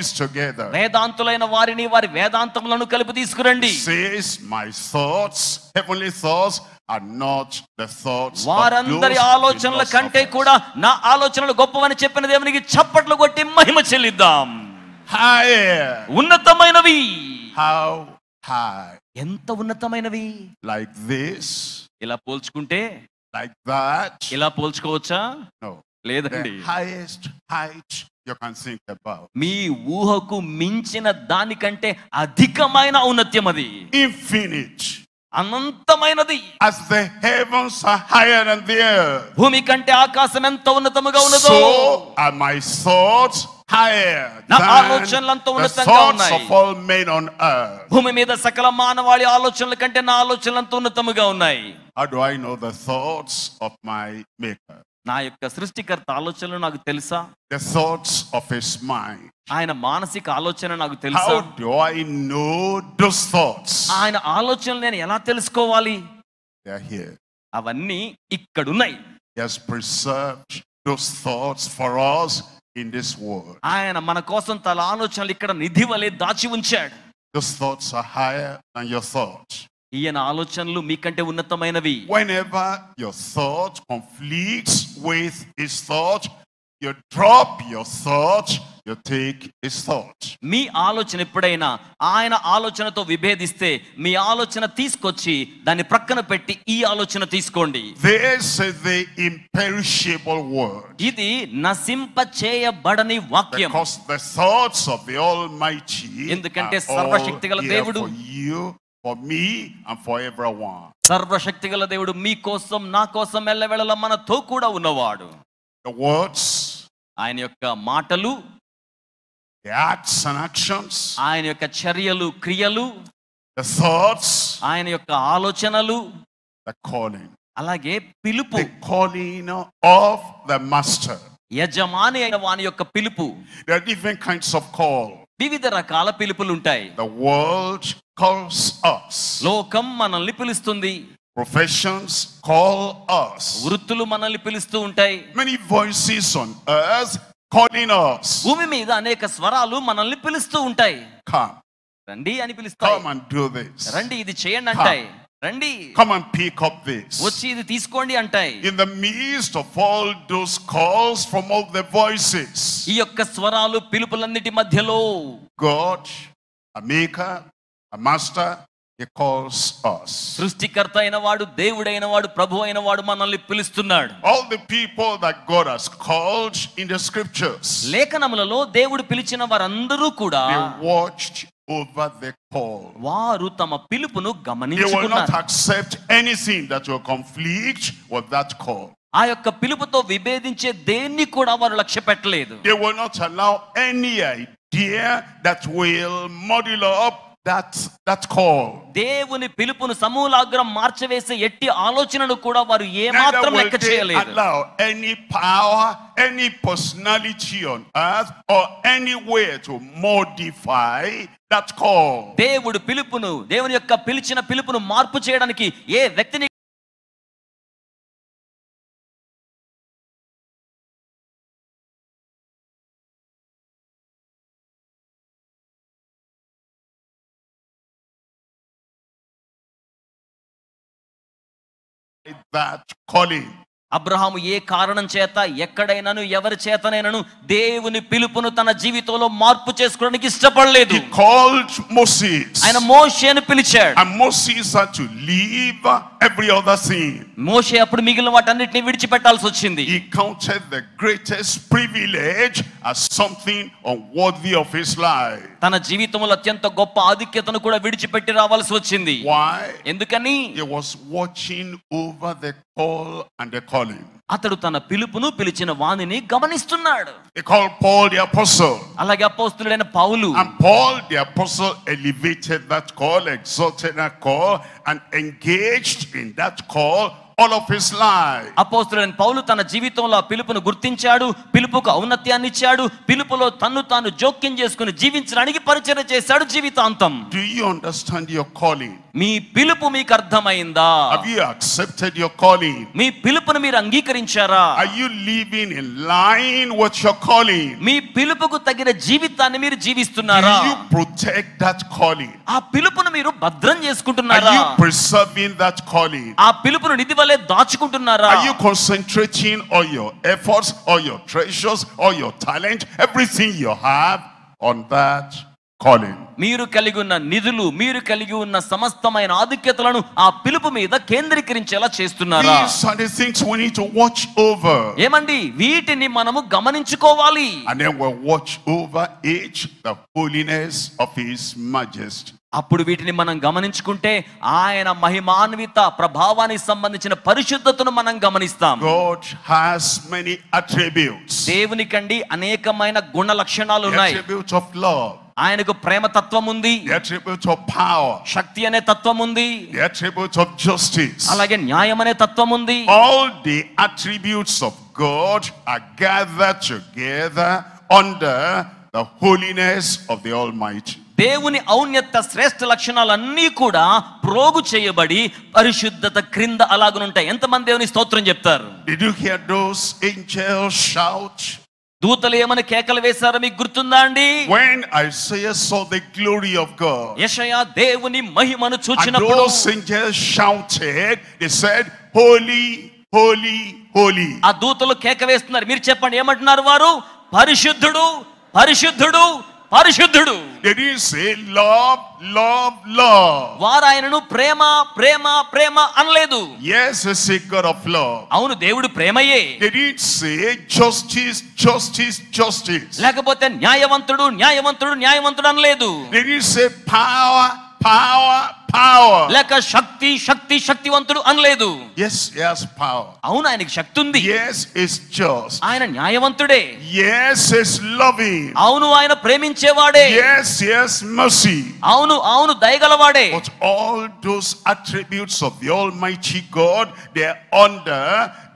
Speaker 1: these together.
Speaker 2: వేదాంతులైన వారిని వారి వేదాంతములను కలిపి తీసుకురండి
Speaker 1: Says, my thoughts, heavenly thoughts, are not the thoughts
Speaker 2: వారందరి ఆలోచనల కంటే. కూడా నా ఆలోచనలు గొప్పవని చెప్పిన దేవునికి చప్పట్లు కొట్టి మహిమ చెల్లిద్దాం
Speaker 1: Higher.
Speaker 2: ఉన్నతమైనవి
Speaker 1: How high?
Speaker 2: ఎంత ఉన్నతమైనవి
Speaker 1: Like this?
Speaker 2: ఇలా పోల్చుకుంటే
Speaker 1: Like that?
Speaker 2: ఇలా పోల్చుకోవచ్చా
Speaker 1: No.
Speaker 2: లేదండి
Speaker 1: highest height you can think about.
Speaker 2: మీ ఊహకు మించిన దానికంటే అధికమైన ఔన్నత్యం అది
Speaker 1: Infinite.
Speaker 2: అనంతమైనది
Speaker 1: As the heavens are higher than the earth.
Speaker 2: భూమి కంటే ఆకాశం ఎంత ఉన్నతముగా ఉన్నదో
Speaker 1: So are my thoughts higher
Speaker 2: నా
Speaker 1: than
Speaker 2: ఆలోచనలు అంత
Speaker 1: the
Speaker 2: ఉన్నతంగా
Speaker 1: thoughts
Speaker 2: ఉన్నాయి.
Speaker 1: of all men on earth.
Speaker 2: భూమి మీద సకల మానవాళి ఆలోచనల కంటే నా ఆలోచనలు అంత ఉన్నతముగా ఉన్నాయి
Speaker 1: How do I know the thoughts of my maker?
Speaker 2: నా యొక్క సృష్టికర్త ఆలోచనలు నాకు తెలుసా?
Speaker 1: The thoughts of his mind
Speaker 2: ఆయన మానసిక ఆలోచన నాకు తెలుసా?
Speaker 1: How do I know those thoughts
Speaker 2: ఆయన ఆలోచనలు నేను ఎలా తెలుసుకోవాలి?
Speaker 1: దే ఆర్ హియర్
Speaker 2: అవన్నీ ఇక్కడ
Speaker 1: ఉన్నాయి has preserved those thoughts for us in this world
Speaker 2: ఆయన మన కోసం తల ఆలోచనలు ఇక్కడ నిధి నిధివలే దాచి ఉంచాడు.
Speaker 1: Those thoughts are higher than your thoughts
Speaker 2: ఈయన ఆలోచనలు మీకంటే ఉన్నతమైనవి
Speaker 1: Whenever your thought conflicts with his thought, you drop your thought, you take his thought.
Speaker 2: మీ ఆలోచన ఎప్పుడైనా ఆయన ఆలోచనతో విభేదిస్తే మీ ఆలోచన తీసుకొచ్చి దాన్ని ప్రక్కన పెట్టి ఈ ఆలోచన తీసుకోండి
Speaker 1: This is the imperishable word.
Speaker 2: ఇది నశింప చేయబడని వాక్యం
Speaker 1: Because the thoughts of the Almighty
Speaker 2: ఎందుకంటే సర్వశక్తిగల దేవుడు
Speaker 1: you, for me, and for everyone.
Speaker 2: సర్వశక్తిగల దేవుడు మీ కోసం నా కోసం ఎల్లవేళల మనతో కూడా ఉన్నవాడు
Speaker 1: The words,
Speaker 2: ఆయన యొక్క మాటలు
Speaker 1: the acts and actions,
Speaker 2: ఆయన యొక్క చర్యలు క్రియలు
Speaker 1: the thoughts,
Speaker 2: ఆయన యొక్క ఆలోచనలు
Speaker 1: the calling.
Speaker 2: అలాగే పిలుపు
Speaker 1: The calling of the master.
Speaker 2: యజమాని అయిన వాని యొక్క పిలుపు
Speaker 1: There are different kinds of call.
Speaker 2: వివిధ రకాల పిలుపులు ఉంటాయి
Speaker 1: The world calls us.
Speaker 2: లోకం మనల్ని పిలుస్తుంది
Speaker 1: Professions call us.
Speaker 2: వృత్తులు మనల్ని పిలుస్తూ ఉంటాయి
Speaker 1: Many voices on earth calling us.
Speaker 2: భూమి మీద అనేక స్వరాలు మనల్ని పిలుస్తూ ఉంటాయి
Speaker 1: Come,
Speaker 2: రండి అని పిలుస్తాయి
Speaker 1: come and do this.
Speaker 2: రండి ఇది చేయండి అంటాయి రండి
Speaker 1: Come and pick up this.
Speaker 2: వచ్చి ఇది తీసుకోండి అంటాయి
Speaker 1: In the midst of all those calls from all the voices,
Speaker 2: ఈ యొక్క స్వరాలు పిలుపులన్నిటి మధ్యలో
Speaker 1: God, a maker, a master, he calls us.
Speaker 2: సృష్టికర్త అయిన వాడు దేవుడైన వాడు ప్రభు అయిన వాడు మనల్ని పిలుస్తున్నాడు
Speaker 1: All the people that God has called in the scriptures,
Speaker 2: లేఖనములలో దేవుడు పిలిచిన వారందరూ కూడా
Speaker 1: they watched over the call.
Speaker 2: వారు తమ పిలుపును
Speaker 1: They will not
Speaker 2: గమనించుకున్నారు
Speaker 1: accept anything that will conflict with that call.
Speaker 2: ఆ యొక్క పిలుపుతో విభేదించే దేన్ని కూడా వారు లక్ష్య పెట్టలేదు
Speaker 1: They will not allow any idea that will muddle up that, that call.
Speaker 2: దేవుని పిలుపును సమూలాగ్రం మార్చవేసే ఎట్టి ఆలోచనను కూడా వారు ఏ మాత్రం లెక్క చేయలేదు
Speaker 1: allow any power, any personality on earth, or anywhere to modify that call.
Speaker 2: దేవుడు పిలుపును దేవుని యొక్క పిలిచిన పిలుపును మార్పు చేయడానికి ఏ వ్యక్తిని
Speaker 1: That calling.
Speaker 2: అబ్రహాము ఏ కారణం చేత ఎక్కడైనాను ఎవరి చేతనైనాను దేవుని పిలుపును తన జీవితంలో మార్పు చేసుకోవడానికి ఇష్టపడలేదు.
Speaker 1: కాల్డ్ మోసీస్
Speaker 2: ఆయన మోషేను పిలిచాడు.
Speaker 1: And Moses are to leave scene
Speaker 2: మోషే అప్పుడు మిగిలిన వాటి అన్నింటినీ విడిచిపెట్టాల్సి వచ్చింది.
Speaker 1: He counted the greatest privilege as something
Speaker 2: తన జీవితంలో అత్యంత గొప్ప ఆధిక్యతను కూడా విడిచిపెట్టి రావాల్సి వచ్చింది.
Speaker 1: వై
Speaker 2: ఎందుకని?
Speaker 1: He was over the call and calling.
Speaker 2: అతడు తన పిలుపును పిలిచిన వాణిని గమనిస్తున్నాడు
Speaker 1: They called Paul the apostle.
Speaker 2: అలాగే అపోస్తుడైన పౌలు
Speaker 1: And Paul the apostle elevated that call, exalted that call, and engaged in that call all of his life.
Speaker 2: అపోస్తులైన పౌలు తన జీవితంలో పిలుపును గుర్తించాడు పిలుపుకు ఔన్నత్యాన్ని ఇచ్చాడు పిలుపులో తన్ను తాను జోక్యం చేసుకుని జీవించడానికి పరిచయం చేశాడు జీవితాంతం
Speaker 1: Do you understand your calling?
Speaker 2: మీ పిలుపు మీకు అర్థమైందా
Speaker 1: Have you accepted your calling?
Speaker 2: మీ పిలుపును మీరు అంగీకరించారా
Speaker 1: Are you living in line with your calling?
Speaker 2: మీ పిలుపుకు తగిన జీవితాన్ని మీరు జీవిస్తున్నారా
Speaker 1: Do you protect that calling?
Speaker 2: ఆ పిలుపును మీరు భద్రం
Speaker 1: Are
Speaker 2: చేసుకుంటున్నారా
Speaker 1: you preserving that calling?
Speaker 2: ఆ పిలుపును నిధి వలె దాచుకుంటున్నారా
Speaker 1: Are you concentrating all your efforts, all your treasures, all your talent, everything you have on that calling?
Speaker 2: మీరు కలిగి ఉన్న నిధులు మీరు కలిగి ఉన్న సమస్తమైన ఆధిక్యతలను ఆ పిలుపు మీద కేంద్రీకరించేలా చేస్తున్నారా
Speaker 1: These are the things we need to watch over.
Speaker 2: ఏమండి వీటిని మనము గమనించుకోవాలి
Speaker 1: And then we'll watch over each the holiness of his majesty.
Speaker 2: అప్పుడు వీటిని మనం గమనించుకుంటే ఆయన మహిమాన్విత ప్రభావానికి సంబంధించిన పరిశుద్ధతను మనం గమనిస్తాం.
Speaker 1: గాడ్ హస్ మెనీ అట్రిబ్యూట్స్
Speaker 2: దేవునికండి అనేకమైన గుణ లక్షణాలు ఉన్నాయి. ఆయనకు ప్రేమ తత్వం ఉంది.
Speaker 1: అట్రిబ్యూట్స్ ఆఫ్ పవర్
Speaker 2: శక్తి అనే తత్వం ఉంది.
Speaker 1: అట్రిబ్యూట్స్ ఆఫ్ జస్టిస్
Speaker 2: అలాగే న్యాయం అనే తత్వం ఉంది.
Speaker 1: All the attributes of God are gathered together under the holiness of the almighty
Speaker 2: దేవుని ఔన్నత శ్రేష్ఠ లక్షణాలన్నీ కూడా ప్రోగు చేయబడి పరిశుద్ధత క్రింద అలాగనుంటాయి. ఎంతమంది దేవుని స్తోత్రం చెప్తారు?
Speaker 1: Did you hear those angels shout?
Speaker 2: దూతలు ఏమని కేకలు వేశారో మీకు గుర్తుందా అండి?
Speaker 1: When Isaiah saw the glory of God,
Speaker 2: యెషయా దేవుని మహిమను
Speaker 1: and
Speaker 2: చూచినప్పుడు
Speaker 1: those angels shouted, they said, Holy, holy, holy.
Speaker 2: ఆ దూతలు కేక వేస్తున్నారు. మీరు చెప్పండి ఏమంటున్నారు వారు? పరిశుద్ధుడు పరిశుద్ధుడు పరిశుద్ధుడు
Speaker 1: They didn't say love, love, love.
Speaker 2: వారు ఆయనను ప్రేమ ప్రేమ ప్రేమ అనలేదు
Speaker 1: Yes, it's a God of love.
Speaker 2: అవును దేవుడు ప్రేమయే
Speaker 1: They didn't say justice, justice, justice.
Speaker 2: లేకపోతే న్యాయవంతుడు న్యాయవంతుడు న్యాయవంతుడు అనలేదు
Speaker 1: They didn't say power, power, power.
Speaker 2: లేక శక్తి శక్తి శక్తివంతుడు అనలేదు
Speaker 1: Yes, he has power.
Speaker 2: అవును ఆయనకి శక్తి ఉంది
Speaker 1: Yes, it's just.
Speaker 2: ఆయన న్యాయవంతుడే
Speaker 1: Yes, it's loving.
Speaker 2: అవును ఆయన ప్రేమించేవాడే
Speaker 1: Yes, he has mercy.
Speaker 2: అవును అవును దయగలవాడే
Speaker 1: But all those attributes of the Almighty God, they're under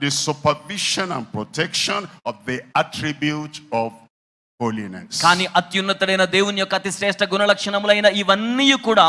Speaker 1: the supervision and protection of the attribute of holiness.
Speaker 2: కానీ అత్యున్నతుడైన దేవుని యొక్క అతి శ్రేష్ఠ గుణ లక్షణములైన ఇవన్నీ కూడా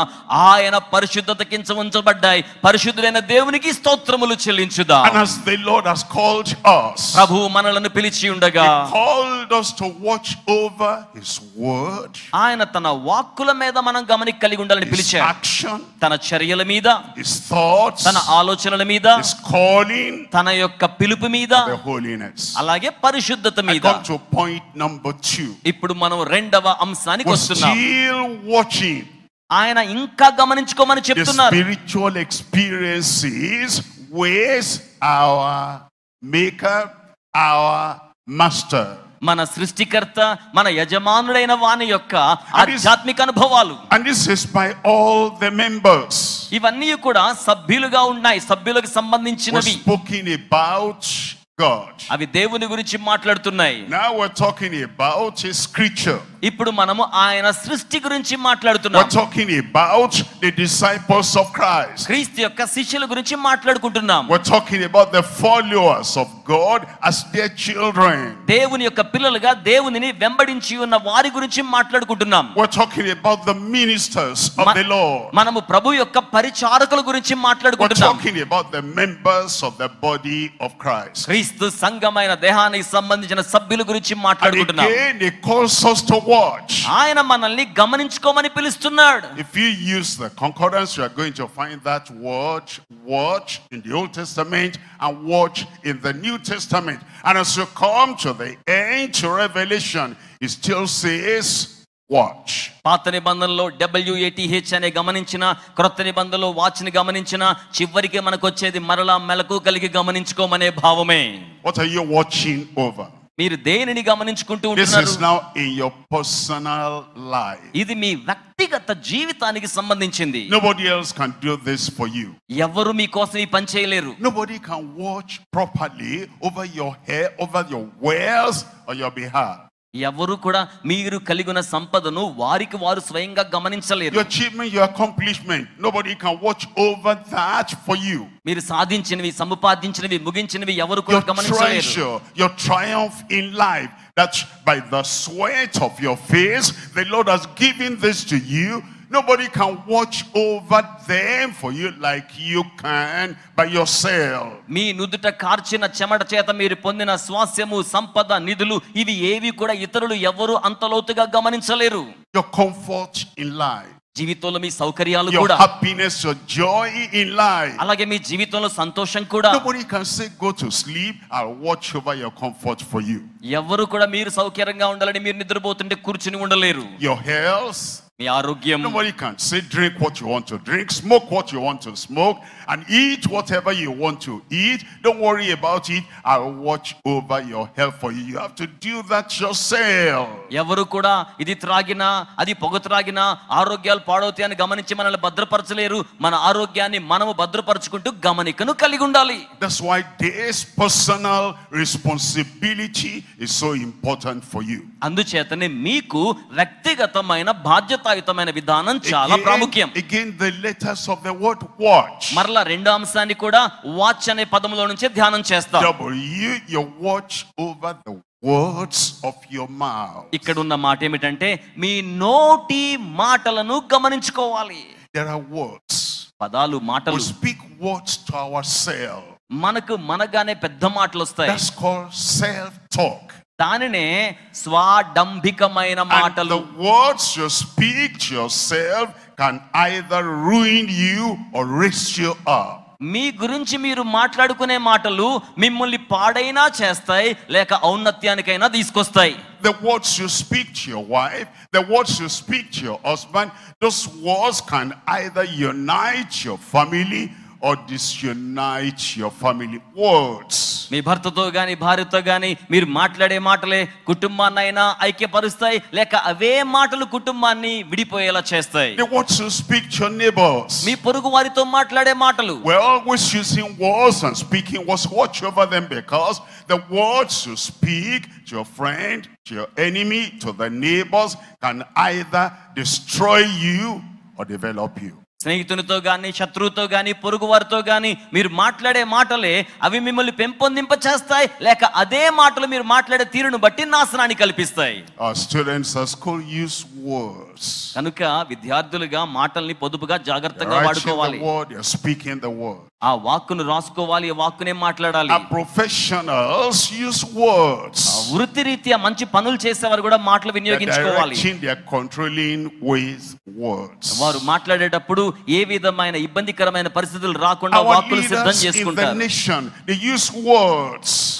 Speaker 2: ఆయన పరిశుద్ధత కింద ఉంచబడ్డాయి పరిశుద్ధుడైన దేవునికి స్తోత్రములు చెల్లించుదా
Speaker 1: And as the Lord has called us,
Speaker 2: ప్రభు మనలను పిలిచి ఉండగా
Speaker 1: He called us to watch over His word,
Speaker 2: ఆయన తన వాక్కుల మీద మనం గమనిక కలిగి ఉండాలని
Speaker 1: His
Speaker 2: పిలిచాడు
Speaker 1: action,
Speaker 2: తన చర్యల మీద
Speaker 1: His thoughts,
Speaker 2: తన ఆలోచనల మీద
Speaker 1: His calling,
Speaker 2: తన యొక్క పిలుపు మీద
Speaker 1: the holiness.
Speaker 2: అలాగే పరిశుద్ధత
Speaker 1: I
Speaker 2: మీద
Speaker 1: come to point number two.
Speaker 2: ఇప్పుడు మనం రెండవ అంశానికి వస్తున్నాం
Speaker 1: still watching
Speaker 2: ఆయన ఇంకా గమనించుకోమని
Speaker 1: the
Speaker 2: చెప్తున్నారు
Speaker 1: spiritual experiences with our maker, our master.
Speaker 2: మన సృష్టికర్త మన యజమానుడైన వాని యొక్క ఆధ్యాత్మిక అనుభవాలు
Speaker 1: And this is by all the members.
Speaker 2: ఇవన్నీ కూడా సభ్యులుగా ఉన్నాయి సభ్యులకు సంబంధించినవి
Speaker 1: speaking about God.
Speaker 2: అవి దేవుని గురించి మాట్లాడుతున్నాయి
Speaker 1: Now we're talking about His creature.
Speaker 2: ఇప్పుడు మనము ఆయన సృష్టి గురించి
Speaker 1: We're
Speaker 2: మాట్లాడుతున్నాం
Speaker 1: talking about the disciples of Christ.
Speaker 2: క్రీస్తు యొక్క శిష్యుల గురించి మాట్లాడుకుంటున్నాం
Speaker 1: We're talking about the followers of God as their children.
Speaker 2: దేవుని యొక్క పిల్లలుగా దేవునిని వెంబడించి ఉన్న వారి గురించి మాట్లాడుకుంటున్నాం
Speaker 1: We're talking about the ministers of
Speaker 2: మ-
Speaker 1: the Lord.
Speaker 2: మనము ప్రభు యొక్క పరిచారకుల గురించి
Speaker 1: We're
Speaker 2: మాట్లాడుకుంటున్నాం
Speaker 1: talking about the members of the body of Christ.
Speaker 2: క్రీస్తు సంఘమైన దేహానికి సంబంధించిన సభ్యుల గురించి
Speaker 1: And
Speaker 2: మాట్లాడుకుంటున్నాం
Speaker 1: again, He calls us to watch.
Speaker 2: ఆయన మనల్ని గమనించుకోమని పిలుస్తున్నాడు
Speaker 1: If you use the concordance, you are going to find that watch, watch in the Old Testament and watch in the New Testament. And as you come to the end to Revelation, it still says watch.
Speaker 2: పాత నిబంధనలో డబ్ల్యూఏటిహెచ్ అనే గమనించిన క్రొత్త నిబంధనలో వాచ్ని గమనించిన చివరికి మనకు వచ్చేది మరలా మెలకు కలిగి గమనించుకోమనే భావమే
Speaker 1: What are you watching over?
Speaker 2: మీరు దేనిని గమనించుకుంటూ
Speaker 1: This
Speaker 2: ఉంటున్నారు
Speaker 1: is now in your personal life.
Speaker 2: ఇది మీ వ్యక్తిగత జీవితానికి సంబంధించింది
Speaker 1: Nobody else can do this for you.
Speaker 2: ఎవరు మీకోసం ఈ పని చేయలేరు
Speaker 1: Nobody can watch properly over your hair, over your wealth, on your behalf.
Speaker 2: ఎవరు కూడా మీరు కలిగి ఉన్న సంపదను వారికి వారు స్వయంగా గమనించలేరు
Speaker 1: Your achievement, your accomplishment, nobody can watch over that for you.
Speaker 2: మీరు సాధించినవి సముపార్జించినవి ముగించినవి ఎవరు కూడా
Speaker 1: Your
Speaker 2: గమనించలేరు
Speaker 1: treasure, your triumph in life, that by the sweat of your face, the Lord has given this to you. Nobody can watch over them for you like you can by yourself.
Speaker 2: మీ నుదుట కార్చిన చెమట చేత మీరు పొందిన స్వాస్యము సంపద నిధులు ఇవి ఏవి కూడా ఇతరులు ఎవరు అంత లోతుగా గమనించలేరు
Speaker 1: Your comfort in life,
Speaker 2: జీవితంలో మీ సౌకర్యాలు
Speaker 1: your
Speaker 2: కూడా
Speaker 1: happiness, your joy in life.
Speaker 2: అలాగే మీ జీవితంలో సంతోషం కూడా
Speaker 1: Nobody can say, Go to sleep, I'll watch over your comfort for you.
Speaker 2: ఎవరు కూడా మీరు సౌకర్యంగా ఉండాలని మీరు నిద్రపోతుంటే కూర్చుని ఉండలేరు
Speaker 1: Your health,
Speaker 2: మీ ఆరోగ్యం
Speaker 1: Nobody can say drink what you want to drink, smoke what you want to smoke, and eat whatever you want to eat. Don't worry about it. I'll watch over your health for you. You have to do that yourself.
Speaker 2: ఎవరు కూడా ఇది త్రాగినా అది పొగ త్రాగినా ఆరోగ్యాలు పాడవుతాయి అని గమనించి మనల్ని భద్రపరచలేరు మన ఆరోగ్యాన్ని మనము భద్రపరచుకుంటూ గమనికను కలిగి ఉండాలి
Speaker 1: That's why this personal responsibility is so important for you.
Speaker 2: అందుచేతనే మీకు వ్యక్తిగతమైన వార్తాయుతమైన విధానం చాలా ప్రాముఖ్యం.
Speaker 1: Again the letters of the word watch
Speaker 2: మరలా రెండో అంశాన్ని కూడా వాచ్ అనే పదములో నుంచి ధ్యానం చేస్తాం.
Speaker 1: W your watch over the words of your mouth
Speaker 2: ఇక్కడ ఉన్న మాట ఏమిటంటే మీ నోటి మాటలను గమనించుకోవాలి.
Speaker 1: దేర్ ఆర్ వర్డ్స్
Speaker 2: పదాలు మాటలు.
Speaker 1: Speak words to our self
Speaker 2: మనకు మనగానే పెద్ద మాటలు వస్తాయి దానినే స్వాడంభికమైన మాటలు
Speaker 1: the words you speak to yourself can either ruin you or raise you up.
Speaker 2: మీ గురించి మీరు మాట్లాడుకునే మాటలు మిమ్మల్ని పాడైనా చేస్తాయి లేక ఔన్నత్యానికైనా తీసుకొస్తాయి
Speaker 1: The words you speak to your wife, the words you speak to your husband, those words can either unite your family or disunite your family. Words.
Speaker 2: మీ భర్తతో గాని భార్యతో గాని మీరు మాట్లాడే మాటలే కుటుంబాన్నైనా ఐక్యపరుస్తాయి లేక అవే మాటలు కుటుంబాన్ని విడిపోయేలా చేస్తాయి
Speaker 1: The words you speak to your neighbors.
Speaker 2: మీ పొరుగు వారితో మాట్లాడే మాటలు
Speaker 1: We're always using words and speaking words. Watch over them because the words you speak to your friend, to your enemy, to the neighbors can either destroy you or develop you.
Speaker 2: స్నేహితునితో గాని శత్రువుతో గాని పొరుగు వారితో గాని మీరు మాట్లాడే మాటలే అవి మిమ్మల్ని పెంపొందింప చేస్తాయి లేక అదే మాటలు మీరు మాట్లాడే తీరును బట్టి నాశనాన్ని కల్పిస్తాయి. కనుక విద్యార్థులుగా మాటల్ని పొదుపుగా జాగ్రత్తగా వాడుకోవాలి. ఆ వాక్కును రాసుకోవాలి ఆ వాక్కునే మాట్లాడాలి.
Speaker 1: ప్రొఫెషనల్స్ యూస్ వర్డ్స్
Speaker 2: వృత్తి రీత్యా మంచి పనులు చేసేవారు కూడా మాటలు వినియోగించుకోవాలి.
Speaker 1: కంట్రోలింగ్ వైస్ వర్డ్స్
Speaker 2: వారు మాట్లాడేటప్పుడు ఏ విధమైన ఇబ్బందికరమైన పరిస్థితులు రాకుండా వాక్కులు సిద్ధం చేసుకుంటారు.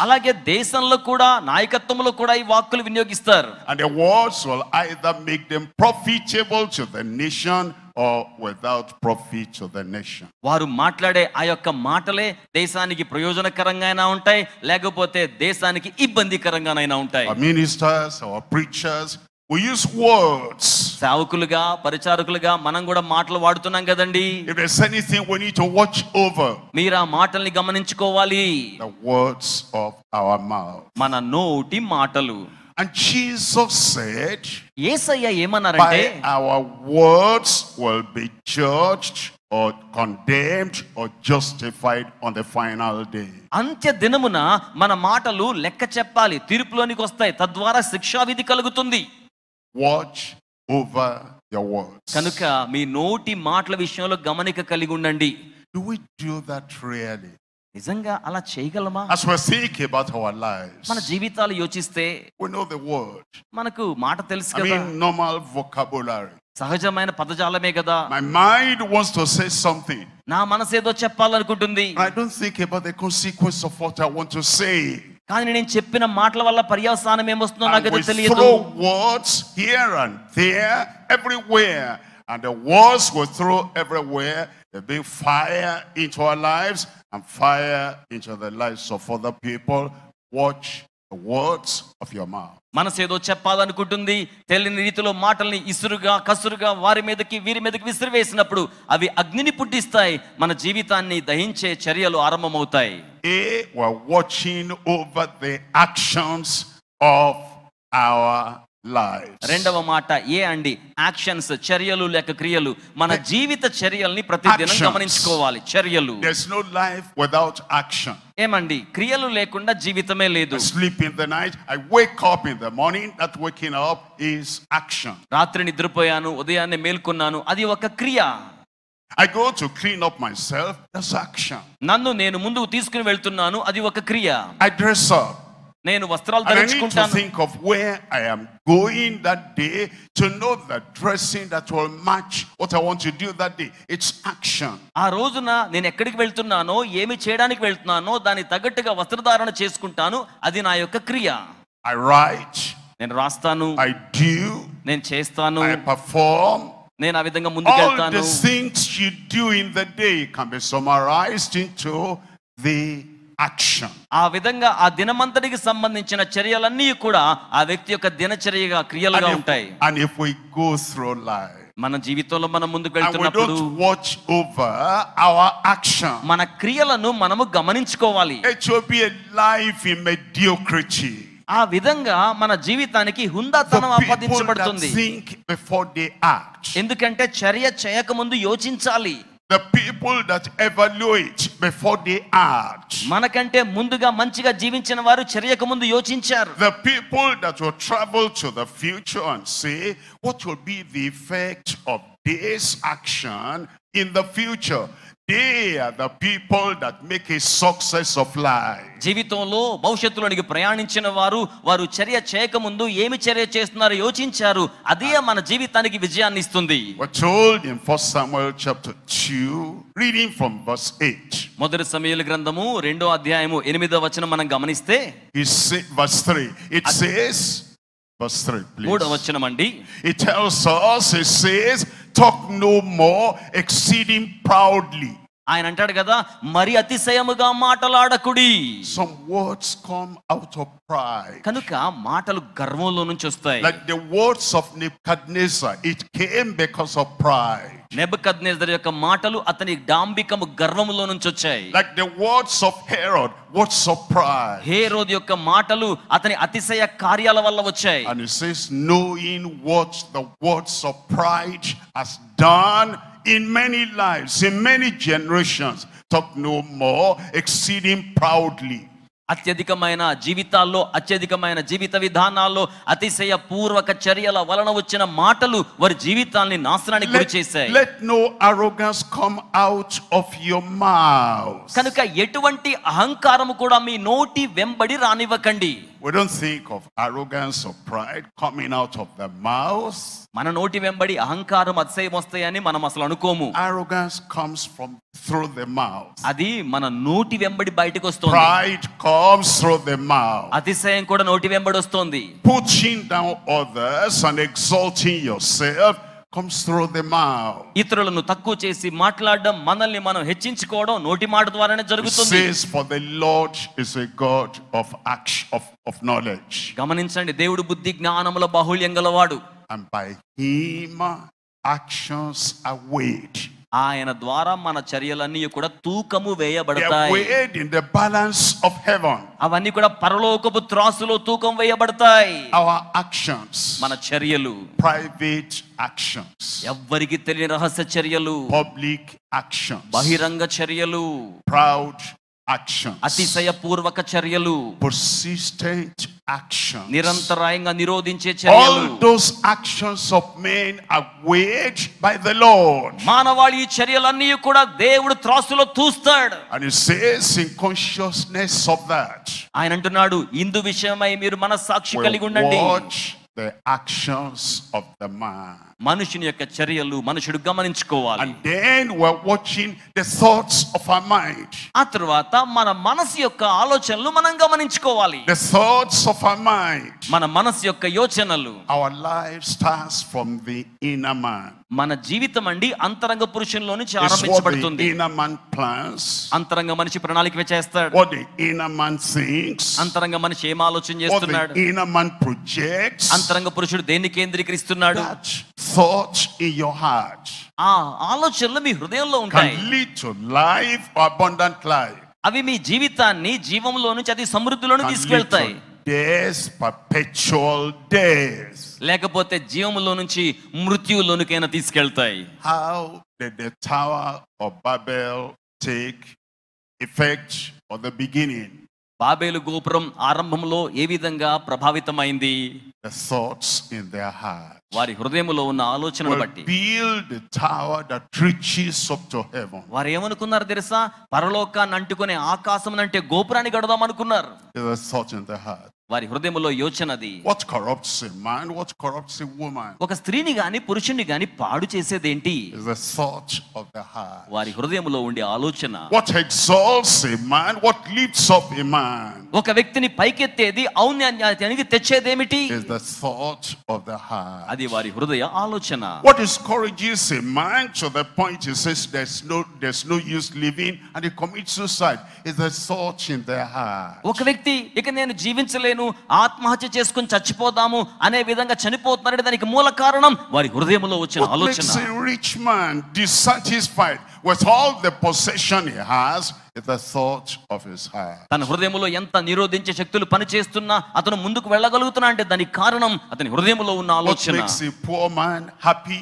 Speaker 2: అలాగే దేశంలో కూడా నాయకత్వంలో కూడా ఈ వాక్కులు వినియోగిస్తారు.
Speaker 1: And words will either make them profitable to the nation or without profit to the nation.
Speaker 2: వారు మాట్లాడే ఆ యొక్క మాటలే దేశానికి ప్రయోజనకరంగానైనా ఉంటాయి లేకపోతే దేశానికి ఇబ్బందికరంగానైనా ఉంటాయి
Speaker 1: Our ministers, our preachers, we use words.
Speaker 2: సేవకులుగా పరిచారకులుగా మనం కూడా మాటలు వాడుతున్నాం కదండి
Speaker 1: If there's anything we need to watch over,
Speaker 2: మీరు ఆ మాటల్ని గమనించుకోవాలి
Speaker 1: the words of our mouth.
Speaker 2: మన నోటి మాటలు
Speaker 1: And Jesus said,
Speaker 2: ఏసయ్య ఏమన్నారంటే
Speaker 1: by our words will be judged or condemned or justified on the final day.
Speaker 2: అంత్య దినమున మన మాటలు లెక్క చెప్పాలి తీర్పులోనికి వస్తాయి తద్వారా శిక్షావిధి కలుగుతుంది
Speaker 1: Watch over your words.
Speaker 2: కనుక మీ నోటి మాటల విషయంలో గమనిక కలిగి ఉండండి
Speaker 1: Do we do that really?
Speaker 2: నిజంగా అలా చేయగలమా
Speaker 1: As we're thinking about our lives,
Speaker 2: మన జీవితాలు యోచిస్తే
Speaker 1: we know the word.
Speaker 2: మనకు మాట తెలుసు
Speaker 1: I
Speaker 2: కదా
Speaker 1: mean, normal vocabulary.
Speaker 2: సహజమైన పదజాలమే కదా
Speaker 1: My mind wants to say something.
Speaker 2: నా మనసు ఏదో చెప్పాలనుకుంటుంది
Speaker 1: And I don't think about the consequence of what I want to say.
Speaker 2: కానీ నేను చెప్పిన మాటల వల్ల పర్యవసానం ఏమొస్తుందో నాకు
Speaker 1: And we
Speaker 2: అది తెలియదు
Speaker 1: throw words here and there, everywhere. And the words we throw everywhere, they bring fire into our lives and fire into the lives of other people. Watch the words of your mouth.
Speaker 2: మనసు ఏదో చెప్పాలనుకుంటుంది తెలియని రీతిలో మాటల్ని ఇసురుగా కసురుగా వారి మీదకి వీరి మీదకి విసిరివేసినప్పుడు అవి అగ్నిని పుట్టిస్తాయి మన జీవితాన్ని దహించే చర్యలు ఆరంభమవుతాయి
Speaker 1: A, we're watching over the actions of our lives.
Speaker 2: రెండవ మాట ఏ అండి యాక్షన్స్ చర్యలు లేక క్రియలు మన జీవిత చర్యల్ని ప్రతిదినం
Speaker 1: Actions.
Speaker 2: గమనించుకోవాలి చర్యలు
Speaker 1: There's no life without action.
Speaker 2: ఏమండి క్రియలు లేకుండా జీవితమే లేదు
Speaker 1: I sleep in the night, I wake up in the morning. That waking up is action.
Speaker 2: రాత్రి నిద్రపోయాను ఉదయాన్నే మేల్కొన్నాను అది ఒక క్రియ
Speaker 1: I go to clean up myself, that's action.
Speaker 2: నన్ను నేను ముందుకు తీసుకుని వెళ్తున్నాను అది ఒక క్రియ
Speaker 1: I dress up.
Speaker 2: నేను వస్త్రాలు ధరించుకుంటాను
Speaker 1: think of where I am going that day to know the dressing that will match what I want to do that day. It's action.
Speaker 2: ఆ రోజున నేను ఎక్కడికి వెళ్తున్నానో ఏమి చేయడానికి వెళ్తున్నానో దాని తగ్గట్టుగా వస్త్రధారణ చేసుకుంటాను అది నా యొక్క క్రియ
Speaker 1: I write,
Speaker 2: నేను రాస్తాను
Speaker 1: I do,
Speaker 2: నేను చేస్తాను
Speaker 1: I perform.
Speaker 2: నేను ఆ విధంగా
Speaker 1: All
Speaker 2: ముందుకెళ్తాను
Speaker 1: the things you do in the day can be summarized into the action.
Speaker 2: ఆ విధంగా ఆ దినమంతటికి సంబంధించిన చర్యలన్నీ కూడా ఆ వ్యక్తి యొక్క దినచర్యగా క్రియలుగా ఉంటాయి.
Speaker 1: and if we go through life
Speaker 2: మన జీవితంలో మనం ముందుకు
Speaker 1: and we
Speaker 2: వెళ్తున్నప్పుడు
Speaker 1: don't watch over our action,
Speaker 2: మన క్రియలను మనము గమనించుకోవాలి.
Speaker 1: It will be a life in mediocrity.
Speaker 2: ఆ విధంగా మన జీవితానికి
Speaker 1: For
Speaker 2: హుందాతనం
Speaker 1: people that
Speaker 2: ఆపాదించబడుతుంది.
Speaker 1: think before they act,
Speaker 2: ఎందుకంటే చర్య చేయకముందు యోచించాలి.
Speaker 1: the people that evaluate before they act,
Speaker 2: మనకంటే ముందుగా మంచిగా జీవించిన వారు చర్యకు ముందు యోచించారు
Speaker 1: the people that will travel to the future and say, what will be the effect of this action in the future? They are the people that make a
Speaker 2: జీవితంలో భవిష్యత్తులోనికి ప్రయాణించిన వారు వారు చర్య చేయకముందు ఏమి చర్య చేస్తున్నారో యోచించారు. అదే మన జీవితానికి విజయాన్ని ఇస్తుంది. మొదటి సమయాల గ్రంథము రెండో అధ్యాయము ఎనిమిదో వచనం మనం గమనిస్తే మూడో వచనం అండి
Speaker 1: it heals us it talk no more, exceeding proudly.
Speaker 2: ఆయన అంటాడు కదా మరి అతిశయముగా మాటలాడకుడి
Speaker 1: Some words come out of pride.
Speaker 2: కనుక మాటలు గర్వంలో నుంచి వస్తాయి
Speaker 1: Like the words of Nebuchadnezzar, it came because of pride.
Speaker 2: Nebuchadnezzar యొక్క మాటలు అతని డాంబికము గర్వములో నుంచి వచ్చాయి
Speaker 1: Like the words of Herod, words of pride.
Speaker 2: Herod యొక్క మాటలు అతని అతిశయ కార్యాల వల్ల వచ్చాయి
Speaker 1: And it says, knowing what the words of pride has done in many lives, in many generations, talk no more, exceeding proudly.
Speaker 2: అత్యధికమైన జీవితాల్లో అత్యధికమైన జీవిత విధానాల్లో అతిశయ పూర్వక చర్యల వలన వచ్చిన మాటలు వారి జీవితాల్ని నాశనానికి గురి చేశాయి
Speaker 1: let no arrogance come out of your mouth.
Speaker 2: కనుక ఎటువంటి అహంకారము కూడా మీ నోటి వెంబడి రానివ్వకండి
Speaker 1: We don't think of arrogance or pride coming out of the mouth.
Speaker 2: మన నోటి వెంబడి అహంకారం అతిశయం వస్తాయని మనం అసలు అనుకోము
Speaker 1: Arrogance comes from through the mouth.
Speaker 2: అది మన నోటి వెంబడి బయటకు వస్తుంది
Speaker 1: Pride comes through the mouth.
Speaker 2: అతిశయం కూడా నోటి వెంబడి వస్తుంది
Speaker 1: Putting down others and exalting yourself comes through the mouth.
Speaker 2: ఇతరులను తక్కువ చేసి మాట్లాడడం మనల్ని మనం హెచ్చించుకోవడం నోటి మాట ద్వారానే
Speaker 1: It
Speaker 2: జరుగుతుంది
Speaker 1: says, For the Lord is a God of action, of, of knowledge,
Speaker 2: గమనించండి దేవుడు బుద్ధి జ్ఞానముల బాహుళ్యం గలవాడు
Speaker 1: and by him actions are weighed.
Speaker 2: ఆయన ద్వారా మన చర్యలన్నీ కూడా తూకము వేయబడతాయి.
Speaker 1: weighed in the balance of heaven.
Speaker 2: అవన్నీ కూడా పరలోకపు త్రాసులో తూకం వేయబడతాయి.
Speaker 1: Our actions,
Speaker 2: మన చర్యలు.
Speaker 1: Private actions,
Speaker 2: ఎవ్వరికి తెలియని రహస్య చర్యలు.
Speaker 1: Public actions,
Speaker 2: బహిరంగ చర్యలు.
Speaker 1: Proud actions,
Speaker 2: అతిశయ పూర్వక చర్యలు
Speaker 1: persistent actions.
Speaker 2: నిరంతరాయంగా నిరోధించే చర్యలు
Speaker 1: All those actions of men are weighed by the Lord.
Speaker 2: మానవాళి ఈ చర్యలన్నీ కూడా దేవుడు త్రాసులో తూస్తాడు
Speaker 1: And it says in consciousness of that,
Speaker 2: ఆయన అంటున్నాడు ఇందు విషయమై మీరు మనస్సాక్షి
Speaker 1: we
Speaker 2: కలిగి ఉండండి
Speaker 1: watch the actions of the man.
Speaker 2: మనుషుని యొక్క చర్యలు మనుషుడు గమనించుకోవాలి.
Speaker 1: And then we are watching the thoughts of our mind
Speaker 2: ఆ తర్వాత మన మనసు యొక్క ఆలోచనలు మనం గమనించుకోవాలి.
Speaker 1: The thoughts of our mind
Speaker 2: మన మనసు యొక్క యోచనలు.
Speaker 1: Our life starts from the inner mind
Speaker 2: మన జీవితం అండి అంతరంగ పురుషుల్లో నుంచి ఆరంభించబడుతుంది. అంతరంగ మనిషి ప్రణాళిక చేస్తాడు. అంతరంగ మనిషి ఏం ఆలోచన చేస్తున్నాడు. అంతరంగ పురుషుడు దేన్ని కేంద్రీకరిస్తున్నాడు?
Speaker 1: thought in your heart
Speaker 2: ఆ ఆలోచనలు మీ హృదయంలో ఉంటాయి
Speaker 1: can lead to life or abundant life.
Speaker 2: అవి మీ జీవితాన్ని జీవంలో నుంచి అది సమృద్ధిలోని
Speaker 1: Can lead
Speaker 2: తీసుకెళ్తాయి
Speaker 1: to death, perpetual death.
Speaker 2: లేకపోతే జీవములో నుంచి మృత్యువులోనికైనా తీసుకెళ్తాయి
Speaker 1: How did the Tower of Babel take effect on the beginning?
Speaker 2: Babel గోపురం ఆరంభంలో ఏ విధంగా ప్రభావితమైంది
Speaker 1: The thoughts in their heart.
Speaker 2: వారి హృదయంలో ఉన్న
Speaker 1: ఆలోచన
Speaker 2: బట్టి. వారు ఏమనుకున్నారు తెలుసా? పరలోకాన్ని అంటుకొని ఆకాశం అంటే గోపురాన్ని కడదాం అనుకున్నారు వారి హృదయంలో యోచనది
Speaker 1: what corrupts a man what corrupts
Speaker 2: ఒక స్త్రీని గాని పురుషుని గాని పాడు
Speaker 1: చేసేది ఏంటి
Speaker 2: వారి హృదయంలో ఉండే ఆలోచన.
Speaker 1: What exalts a man what leaps up
Speaker 2: ఒక వ్యక్తిని పైకెత్తేది
Speaker 1: ఔన్యాన్యానికి తెచ్చేది ఏమిటి ద సోర్చ్
Speaker 2: అది వారి హృదయ ఆలోచన.
Speaker 1: What is courageous a man to the
Speaker 2: ఒక వ్యక్తి ఇక నేను జీవించలే ఆత్మహత్య చేసుకుని చచ్చిపోదాము అనే విధంగా చనిపోతున్నారంటే దానికి మూల కారణం వారి హృదయంలో వచ్చిన
Speaker 1: What makes
Speaker 2: ఆలోచన
Speaker 1: a rich man dissatisfied with all the possession he has is the thought of his heart.
Speaker 2: తన హృదయంలో ఎంత నిరోధించే శక్తులు పనిచేస్తున్నా అతను ముందుకు వెళ్ళగలుగుతున్నా అంటే దానికి కారణం అతని హృదయంలో ఉన్న
Speaker 1: What
Speaker 2: ఆలోచన
Speaker 1: makes a poor man happy?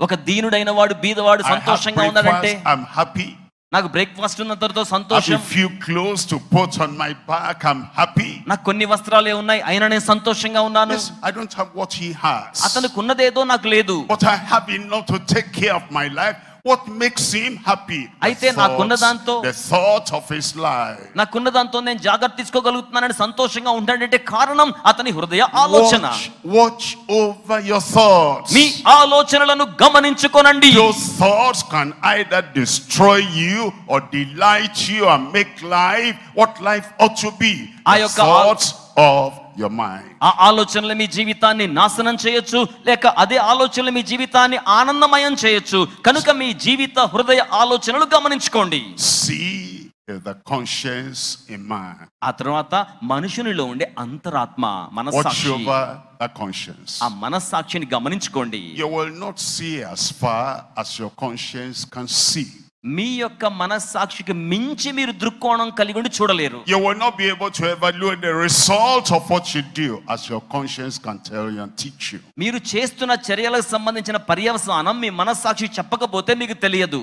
Speaker 2: ఒక దీనుడైన వాడు బీదవాడు
Speaker 1: I have
Speaker 2: సంతోషంగా ఉన్నాడంటే
Speaker 1: breakfast, I'm happy.
Speaker 2: నాకు బ్రేక్ఫాస్ట్ ఉన్న తర్వాత
Speaker 1: I have
Speaker 2: సంతోషం
Speaker 1: a few clothes to put on my back, I'm happy.
Speaker 2: నాకు కొన్ని వస్త్రాలే ఉన్నాయి అయినా నేను సంతోషంగా ఉన్నాను
Speaker 1: Yes, I don't have what he has.
Speaker 2: అతనికి ఉన్నదేదో నాకు లేదు
Speaker 1: But I have enough to take care of my life. What makes him happy? The
Speaker 2: అయితే నాకున్న
Speaker 1: thoughts-
Speaker 2: దాంతో-
Speaker 1: the thought of his life.
Speaker 2: నాకున్న దాంతో నేను జాగ్రత్త తీసుకోగలుగుతున్నానని సంతోషంగా ఉంటాడంటే కారణం అతని హృదయ ఆలోచన
Speaker 1: Watch, watch over your thoughts.
Speaker 2: మీ ఆలోచనలను గమనించుకోనండి
Speaker 1: Those thoughts can either destroy you or delight you and make life what life ought to be.
Speaker 2: ఆ
Speaker 1: The
Speaker 2: యొక్క ఆ-
Speaker 1: thoughts of your mind.
Speaker 2: ఆ ఆలోచనలు మీ జీవితాన్ని నాశనం చేయొచ్చు లేక అదే ఆలోచనలు మీ జీవితాన్ని ఆనందమయం చేయొచ్చు కనుక మీ జీవిత హృదయ ఆలోచనలు గమనించుకోండి
Speaker 1: the conscience in man.
Speaker 2: ఆ తర్వాత మనుషునిలో ఉండే అంతరాత్మ మనస్సాక్షి. ఆ మనస్సాక్షిని గమనించుకోండి
Speaker 1: You will not see as far as your conscience can see.
Speaker 2: మీ యొక్క మనస్సాక్షికి మించి మీరు దృక్కోణం కలిగి ఉండి చూడలేరు
Speaker 1: You will not be able to evaluate the result of what you do as your conscience can tell you and teach you.
Speaker 2: మీరు చేస్తున్న చర్యలకు సంబంధించిన పర్యవసానం మీ మనస్సాక్షి చెప్పకపోతే మీకు తెలియదు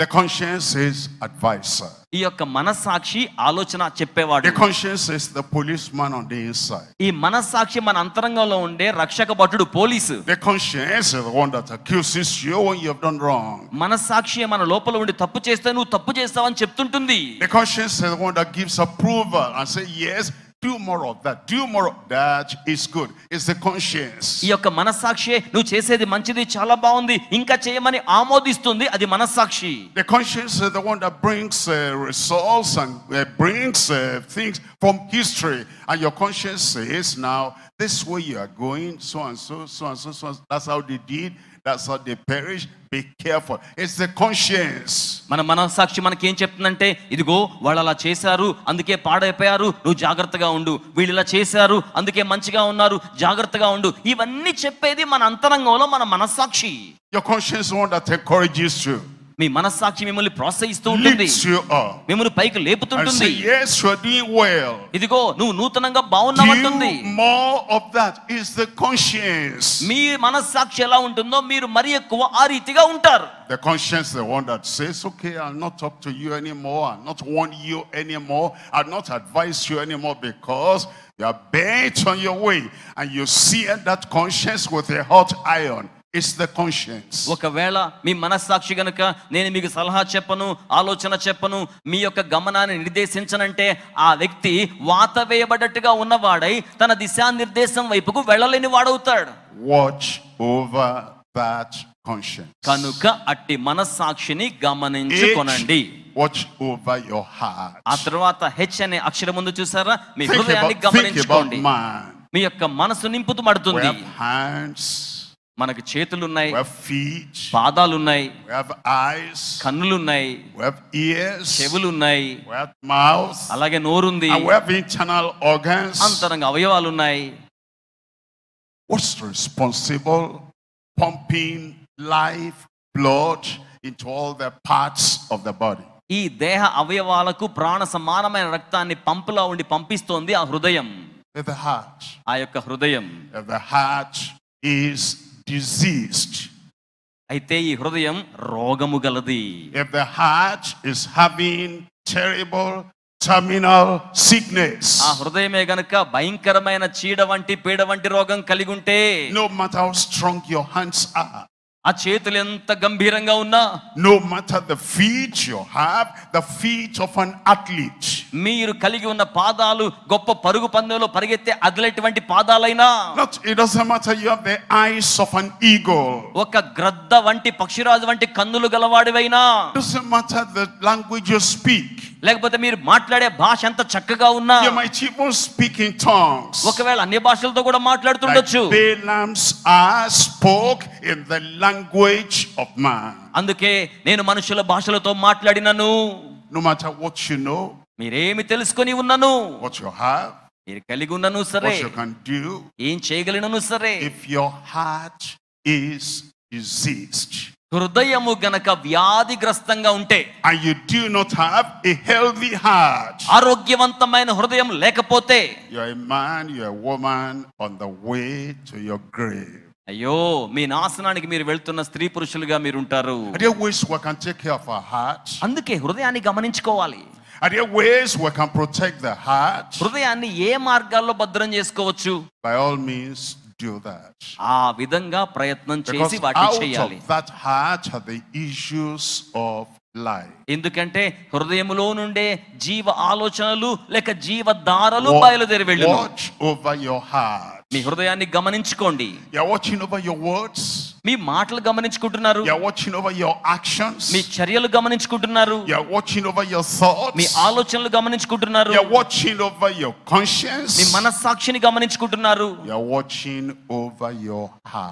Speaker 1: The conscience is advisor.
Speaker 2: ఈ యొక్క మనస్సాక్షి ఆలోచన చెప్పేవాడు
Speaker 1: The conscience is the policeman on the inside.
Speaker 2: ఈ మనస్సాక్షి మన అంతరంగంలో ఉండే రక్షక భటుడు police
Speaker 1: The conscience is the one that accuses you when you have done wrong.
Speaker 2: మనస్సాక్షి మన లోపల ఉండి తప్పు చేస్తే నువ్వు తప్పు చేస్తావని చెప్తుంటుంది
Speaker 1: The conscience is the one that gives approval and say, yes, do more of that. Do more of that is good. It's the conscience.
Speaker 2: ఈ యొక్క మనస్సాక్షి నువ్వు చేసేది మంచిది చాలా బాగుంది ఇంకా చేయమని ఆమోదిస్తుంది అది మనస్సాక్షి
Speaker 1: The conscience is the one that brings uh, results and uh, brings uh, things from history. And your conscience says, now, this way you are going, so and so, so and so, so and so. That's how they did. That's how they perish. Be careful. It's the conscience.
Speaker 2: మన మనస్సాక్షి మనకేం చెప్తుందంటే ఇదిగో వాళ్ళు అలా చేశారు అందుకే పాడైపోయారు నువ్వు జాగ్రత్తగా ఉండు వీళ్ళు ఇలా చేశారు అందుకే మంచిగా ఉన్నారు జాగ్రత్తగా ఉండు ఇవన్నీ చెప్పేది మన అంతరంగంలో మన మనస్సాక్షి
Speaker 1: Your conscience is the one that encourages you,
Speaker 2: మీ మనస్సాక్షి మిమ్మల్ని ప్రోత్సహిస్తూ ఉంటుంది
Speaker 1: lifts you up,
Speaker 2: మిమ్మల్ని పైకి
Speaker 1: and
Speaker 2: లేపుతుంటుంది
Speaker 1: say, yes, you're doing well.
Speaker 2: ఇదిగో నువ్వు నూతనంగా బాగున్నావంటుంది
Speaker 1: Do more of that is the conscience.
Speaker 2: మీ మనస్సాక్షి ఎలా ఉంటుందో మీరు మరి ఎక్కువ ఆ రీతిగా ఉంటారు
Speaker 1: The conscience is the one that says, okay, I'll not talk to you anymore. I'll not warn you anymore. I'll not advise you anymore because you are bent on your way and you sear that conscience with a hot iron. It's the conscience.
Speaker 2: ఒకవేళ మీ మనస్సాక్షి గనుక నేను మీకు సలహా చెప్పను ఆలోచన చెప్పను మీ యొక్క గమనాన్ని నిర్దేశించనంటే ఆ వ్యక్తి వాత వేయబడ్డట్టుగా ఉన్నవాడై తన దిశానిర్దేశం వైపుకు వెళ్ళలేని వాడవుతాడు
Speaker 1: Watch over that conscience.
Speaker 2: కనుక అట్టి మనస్సాక్షిని గమనించుకొనండి
Speaker 1: watch over your heart.
Speaker 2: ఆ తర్వాత హెచ్ అనే అక్షరం ముందు చూసారా మీ హృదయాన్ని గమనించుకోండి. మీ యొక్క మనసు నింపుతూ
Speaker 1: have hands,
Speaker 2: మనకు చేతులు ఉన్నాయి పాదాలు ఉన్నాయి కన్నులు ఉన్నాయి చెవులు ఉన్నాయి అలాగే నోరుంది. అంతరంగ అవయవాలు ఉన్నాయి
Speaker 1: responsible pumping life blood in all the parts of the body
Speaker 2: ఈ దేహ అవయవాలకు ప్రాణ సమానమైన రక్తాన్ని పంపులా ఉండి పంపిస్తోంది ఆ హృదయం. ఆ యొక్క హృదయం.
Speaker 1: ద హార్ట్ ఈస్ diseased,
Speaker 2: అయితే ఈ హృదయం రోగము గలది
Speaker 1: if the heart is having terrible terminal sickness,
Speaker 2: ఆ హృదయమే గనుక భయంకరమైన చీడ వంటి పీడ వంటి రోగం కలిగి ఉంటే
Speaker 1: no matter how strong your hands are,
Speaker 2: ఆ చేతులు ఎంత గంభీరంగా ఉన్నా
Speaker 1: no matter the feet you have, the feet of an athlete,
Speaker 2: మీరు కలిగి ఉన్న పాదాలు గొప్ప పరుగు పందెంలో పరిగెత్తే అదిలేటువంటి పాదాలైనా
Speaker 1: not, it doesn't matter you have the eyes of an eagle,
Speaker 2: ఒక గ్రద్ద వంటి పక్షిరాజు వంటి కన్నులు గలవాడివైనా
Speaker 1: it doesn't matter the language you speak,
Speaker 2: లేకపోతే మీరు మాట్లాడే భాష ఎంత చక్కగా ఉన్నా
Speaker 1: you might even speak in tongues.
Speaker 2: ఒకవేళ అన్ని భాషలతో కూడా
Speaker 1: Like
Speaker 2: మాట్లాడుతుండొచ్చు
Speaker 1: Balaam's ass spoke in the language of man.
Speaker 2: అందుకే నేను మనుషుల భాషలతో మాట్లాడినను
Speaker 1: No matter what you know,
Speaker 2: మీరేమి తెలుసుకొని ఉన్నను
Speaker 1: what you have,
Speaker 2: మీరు కలిగి ఉన్నను సరే
Speaker 1: what you can do,
Speaker 2: ఏం చేయగలిగినను సరే
Speaker 1: if your heart is diseased
Speaker 2: హృదయము గనక వ్యాధిగ్రస్తంగా ఉంటే
Speaker 1: and you do not have a healthy heart,
Speaker 2: ఆరోగ్యవంతమైన హృదయం లేకపోతే
Speaker 1: you're a man, you're a woman on the way to your grave.
Speaker 2: అయ్యో మీ నాశనానికి మీరు వెళ్తున్న స్త్రీ పురుషులుగా మీరు ఉంటారు
Speaker 1: Are there ways we can take care of our heart?
Speaker 2: అందుకే హృదయాన్ని గమనించుకోవాలి
Speaker 1: Are there ways we can protect the heart?
Speaker 2: హృదయాన్ని ఏ మార్గాల్లో భద్రం చేసుకోవచ్చు
Speaker 1: By all means, do that.
Speaker 2: ఆ విధంగా ప్రయత్నం
Speaker 1: Because
Speaker 2: చేసి వాటిని
Speaker 1: out
Speaker 2: చేయాలి
Speaker 1: of that heart are the issues of life.
Speaker 2: ఎందుకంటే హృదయములో నుండే జీవ ఆలోచనలు లేక జీవధారలు బయలుదేరి వెళ్ళు
Speaker 1: Watch over your heart.
Speaker 2: మీ హృదయాన్ని గమనించుకోండి. మీ మాటలు గమనించుకుంటున్నారు. మీ చర్యలు గమనించుకుంటున్నారు. మీ ఆలోచనలు గమనించుకుంటున్నారు. మీ మనస్సాక్షిని గమనించుకుంటున్నారు.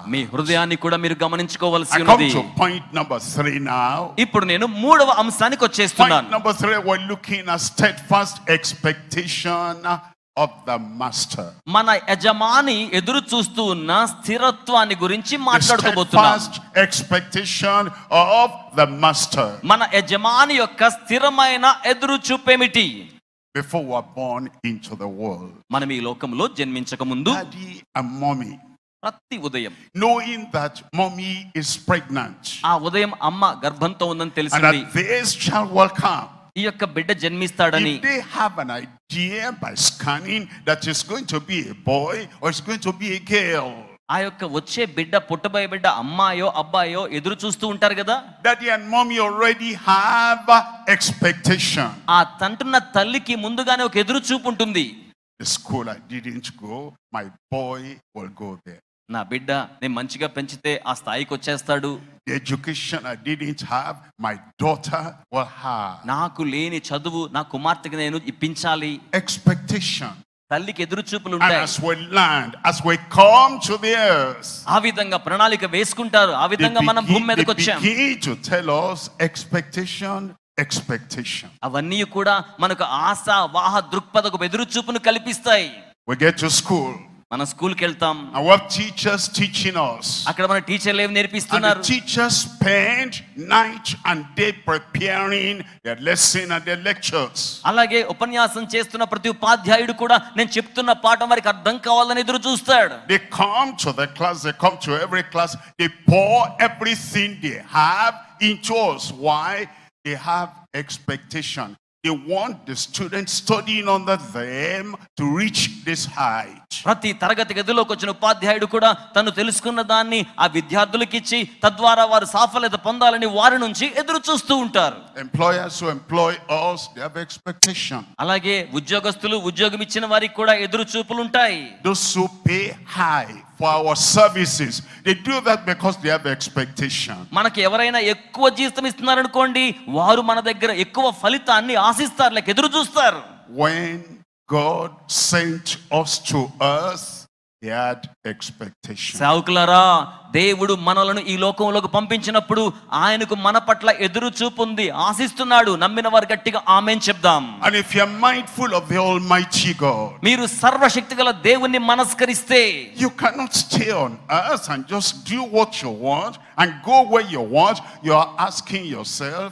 Speaker 2: మీ హృదయాన్ని కూడా మీరు గమనించుకోవాల్సి
Speaker 1: ఉంది పాయింట్ నంబర్ త్రీ నా
Speaker 2: ఇప్పుడు నేను మూడవ అంశానికి వచ్చేస్తున్నాను.
Speaker 1: Number three why looking a steadfast expectation of the master.
Speaker 2: మన యజమాని ఎదురు చూస్తూ ఉన్న స్థిరత్వాన్ని గురించి
Speaker 1: The
Speaker 2: మాట్లాడుకోబోతున్నాం
Speaker 1: steadfast expectation of the master.
Speaker 2: మన యజమాని యొక్క స్థిరమైన ఎదురు చూపేమిటి
Speaker 1: Before we are born into the world,
Speaker 2: మనం ఈ లోకంలో జన్మించక ముందు
Speaker 1: daddy and mommy,
Speaker 2: ప్రతి ఉదయం
Speaker 1: knowing that mommy is pregnant
Speaker 2: ఆ ఉదయం అమ్మ గర్భంతో ఉందని
Speaker 1: and
Speaker 2: తెలిసింది
Speaker 1: that this child will come,
Speaker 2: ఈ యొక్క బిడ్డ జన్మిస్తాడని
Speaker 1: if they have an idea thereby scanning that is going to be a boy or it's going to be a girl.
Speaker 2: ఆ యొక్క వచ్చే బిడ్డ పుట్టబోయే బిడ్డ అమ్మాయో అబ్బాయో ఎదురు చూస్తూ ఉంటారు కదా?
Speaker 1: That and mom you already have expectation
Speaker 2: ఆ తంటున్న తల్లికి ముందుగానే ఒక ఎదురు చూపు ఉంటుంది.
Speaker 1: My boy will go there
Speaker 2: నా బిడ్డ నేను మంచిగా పెంచితే ఆ స్థాయికి వచ్చేస్తాడు.
Speaker 1: ఎడ్యుకేషన్ మై డాటర్ విల్
Speaker 2: నాకు లేని చదువు నా కుమార్తెకి నేను ఇప్పించాలి.
Speaker 1: ఎక్స్‌పెక్టేషన్
Speaker 2: తల్లికి ఎదురు చూపులు ఉంటాయి.
Speaker 1: as we land as
Speaker 2: ఆ విధంగా ప్రణాళిక వేసుకుంటారు. ఆ విధంగా మనం భూమి మీదకి వచ్చాం. అవన్నీ కూడా మనకు ఆశ వాహ దృక్పథకు ఎదురు చూపును కల్పిస్తాయి.
Speaker 1: We get
Speaker 2: మన స్కూల్కి వెళ్తాం
Speaker 1: and we have teachers teaching us.
Speaker 2: అక్కడ మన టీచర్లు ఏమి
Speaker 1: And the
Speaker 2: నేర్పిస్తున్నారు
Speaker 1: teachers spend night and day preparing their lesson and their lectures.
Speaker 2: అలాగే ఉపన్యాసం చేస్తున్న ప్రతి ఉపాధ్యాయుడు కూడా నేను చెప్తున్న పాఠం వారికి అర్థం కావాలని ఎదురు చూస్తాడు
Speaker 1: They come to the class, they come to every class, they pour everything they have into us. Why? They have expectation. They want the students studying under them to reach this height.
Speaker 2: ప్రతి తరగతి గదిలోకి వచ్చిన ఉపాధ్యాయుడు కూడా తను తెలుసుకున్న దాన్ని ఆ విద్యార్థులకు ఇచ్చి తద్వారా వారు సాఫల్యత పొందాలని వారి నుంచి ఎదురు చూస్తూ ఉంటారు
Speaker 1: Employers who employ us, they have expectation.
Speaker 2: అలాగే ఉద్యోగస్తులు ఉద్యోగం ఇచ్చిన వారికి కూడా ఎదురు చూపులు ఉంటాయి
Speaker 1: Those who pay high for our services, they do that because they have expectation.
Speaker 2: మనకి ఎవరైనా ఎక్కువ జీతం ఇస్తున్నారనుకోండి వారు మన దగ్గర ఎక్కువ ఫలితాన్ని ఆశిస్తారు లేక ఎదురు చూస్తారు
Speaker 1: When God sent us to earth, he had expectation.
Speaker 2: సేవకులారా దేవుడు మనలను ఈ లోకంలోకి పంపించినప్పుడు ఆయనకు మన పట్ల ఎదురు చూపు ఉంది ఆశిస్తున్నాడు నమ్మిన వారు గట్టిగా ఆమెన్ చెప్దాం
Speaker 1: And if you're mindful of the Almighty God,
Speaker 2: మీరు సర్వశక్తి గల దేవుణ్ణి మనస్కరిస్తే
Speaker 1: you cannot stay on earth and just do what you want and go where you want. You are asking yourself?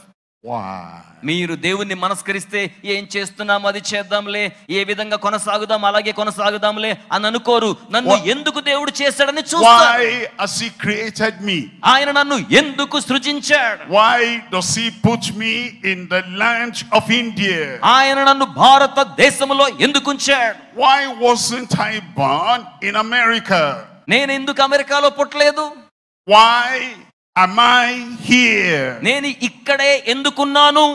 Speaker 2: మీరు దేవుణ్ణి మనస్కరిస్తే ఏం చేస్తున్నాం అది చేద్దాంలే ఏ విధంగా కొనసాగుదాం అలాగే కొనసాగుదాంలే అని అనుకోరు. నన్ను ఎందుకు దేవుడు చేశాడని
Speaker 1: me?
Speaker 2: ఆయన నన్ను ఎందుకు సృజించాడు?
Speaker 1: Why does he put me in the land of India?
Speaker 2: ఆయన నన్ను భారతదేశంలో ఎందుకు ఉంచాడు?
Speaker 1: Why wasn't I born in America?
Speaker 2: నేను ఎందుకు అమెరికాలో పుట్టలేదు?
Speaker 1: Why am I here?
Speaker 2: నేను ఇక్కడే ఎందుకున్నాను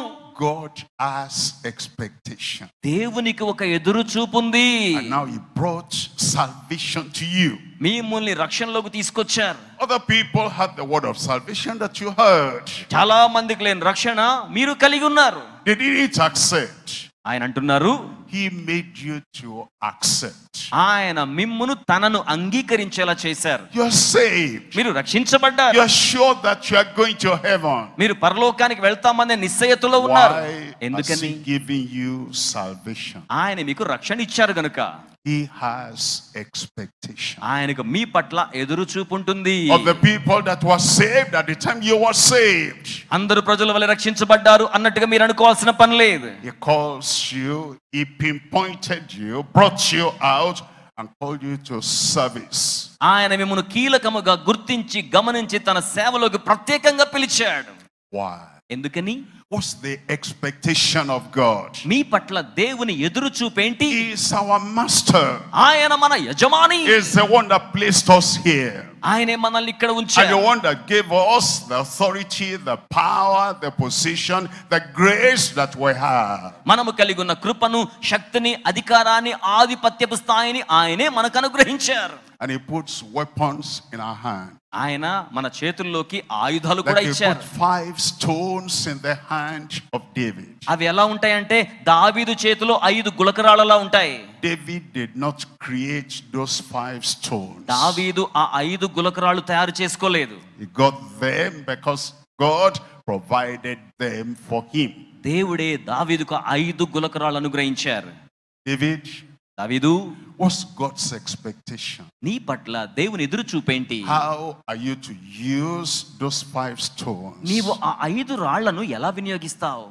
Speaker 1: God has expectation.
Speaker 2: దేవునికి ఒక ఎదురు చూపుంది
Speaker 1: And now he brought salvation to you.
Speaker 2: మిమ్మల్ని రక్షణలోకి తీసుకొచ్చారు
Speaker 1: Other people had the word of salvation that you heard.
Speaker 2: చాలా మందికి లేని రక్షణ మీరు కలిగి ఉన్నారు
Speaker 1: They didn't accept.
Speaker 2: ఆయన అంటున్నారు
Speaker 1: He made you to accept.
Speaker 2: ఆయన మిమ్మును తనను అంగీకరించేలా చేశారు
Speaker 1: You're saved.
Speaker 2: మీరు రక్షించబడ్డారు
Speaker 1: You're sure that you are going to heaven.
Speaker 2: మీరు పరలోకానికి వెళ్తామనే నిశ్చయతలో ఉన్నారు
Speaker 1: Why has
Speaker 2: ఎందుకని
Speaker 1: he given you salvation?
Speaker 2: ఆయన మీకు రక్షణ ఇచ్చారు గనుక
Speaker 1: He has expectation.
Speaker 2: ఆయనకు మీ పట్ల ఎదురు చూపు ఉంటుంది
Speaker 1: Of the people that were saved at the time you were saved.
Speaker 2: అందరు ప్రజల వల్ల రక్షించబడ్డారు అన్నట్టుగా మీరు అనుకోవాల్సిన పని లేదు
Speaker 1: He calls you, he pinpointed you, brought you out, and called you to service.
Speaker 2: ఆయన మిమ్మల్ని కీలకముగా గుర్తించి గమనించి తన సేవలోకి ప్రత్యేకంగా పిలిచాడు
Speaker 1: Why?
Speaker 2: ఎందుకని
Speaker 1: What's the expectation of God?
Speaker 2: మీ పట్ల దేవుని ఎదురు చూపేంటి
Speaker 1: He is our master.
Speaker 2: ఆయన మన యజమాని
Speaker 1: He is the one that placed us here.
Speaker 2: ఆయనే మనల్ని ఇక్కడ
Speaker 1: And the
Speaker 2: ఉంచాడు
Speaker 1: one that gave us the authority, the power, the position, the grace that we have.
Speaker 2: మనము కలిగి ఉన్న కృపను శక్తిని అధికారాన్ని ఆధిపత్యపు స్థాయిని ఆయనే మనకు అనుగ్రహించారు
Speaker 1: And he puts weapons in our hand.
Speaker 2: ఆయన మన చేతుల్లోకి ఆయుధాలు కూడా ఇచ్చారు.
Speaker 1: Five stones in the hand of David
Speaker 2: అవి ఎలా ఉంటాయి అంటే దావీదు చేతిలో ఐదు గులకరాళ్ళలా ఉంటాయి.
Speaker 1: David did not create those five stones
Speaker 2: దావీదు ఆ ఐదు గులకరాళ్ళు తయారు చేసుకోలేదు.
Speaker 1: He got them because God provided them for him
Speaker 2: దేవుడే దావీదుకు ఐదు గులకరాళ్ళు అనుగ్రహించారు.
Speaker 1: డేవిడ్
Speaker 2: దావీదు
Speaker 1: what's God's expectation?
Speaker 2: నీ పట్ల దేవుని ఎదురు చూపేంటి
Speaker 1: How are you to use those five stones?
Speaker 2: నీవు ఆ ఐదు రాళ్లను ఎలా వినియోగిస్తావు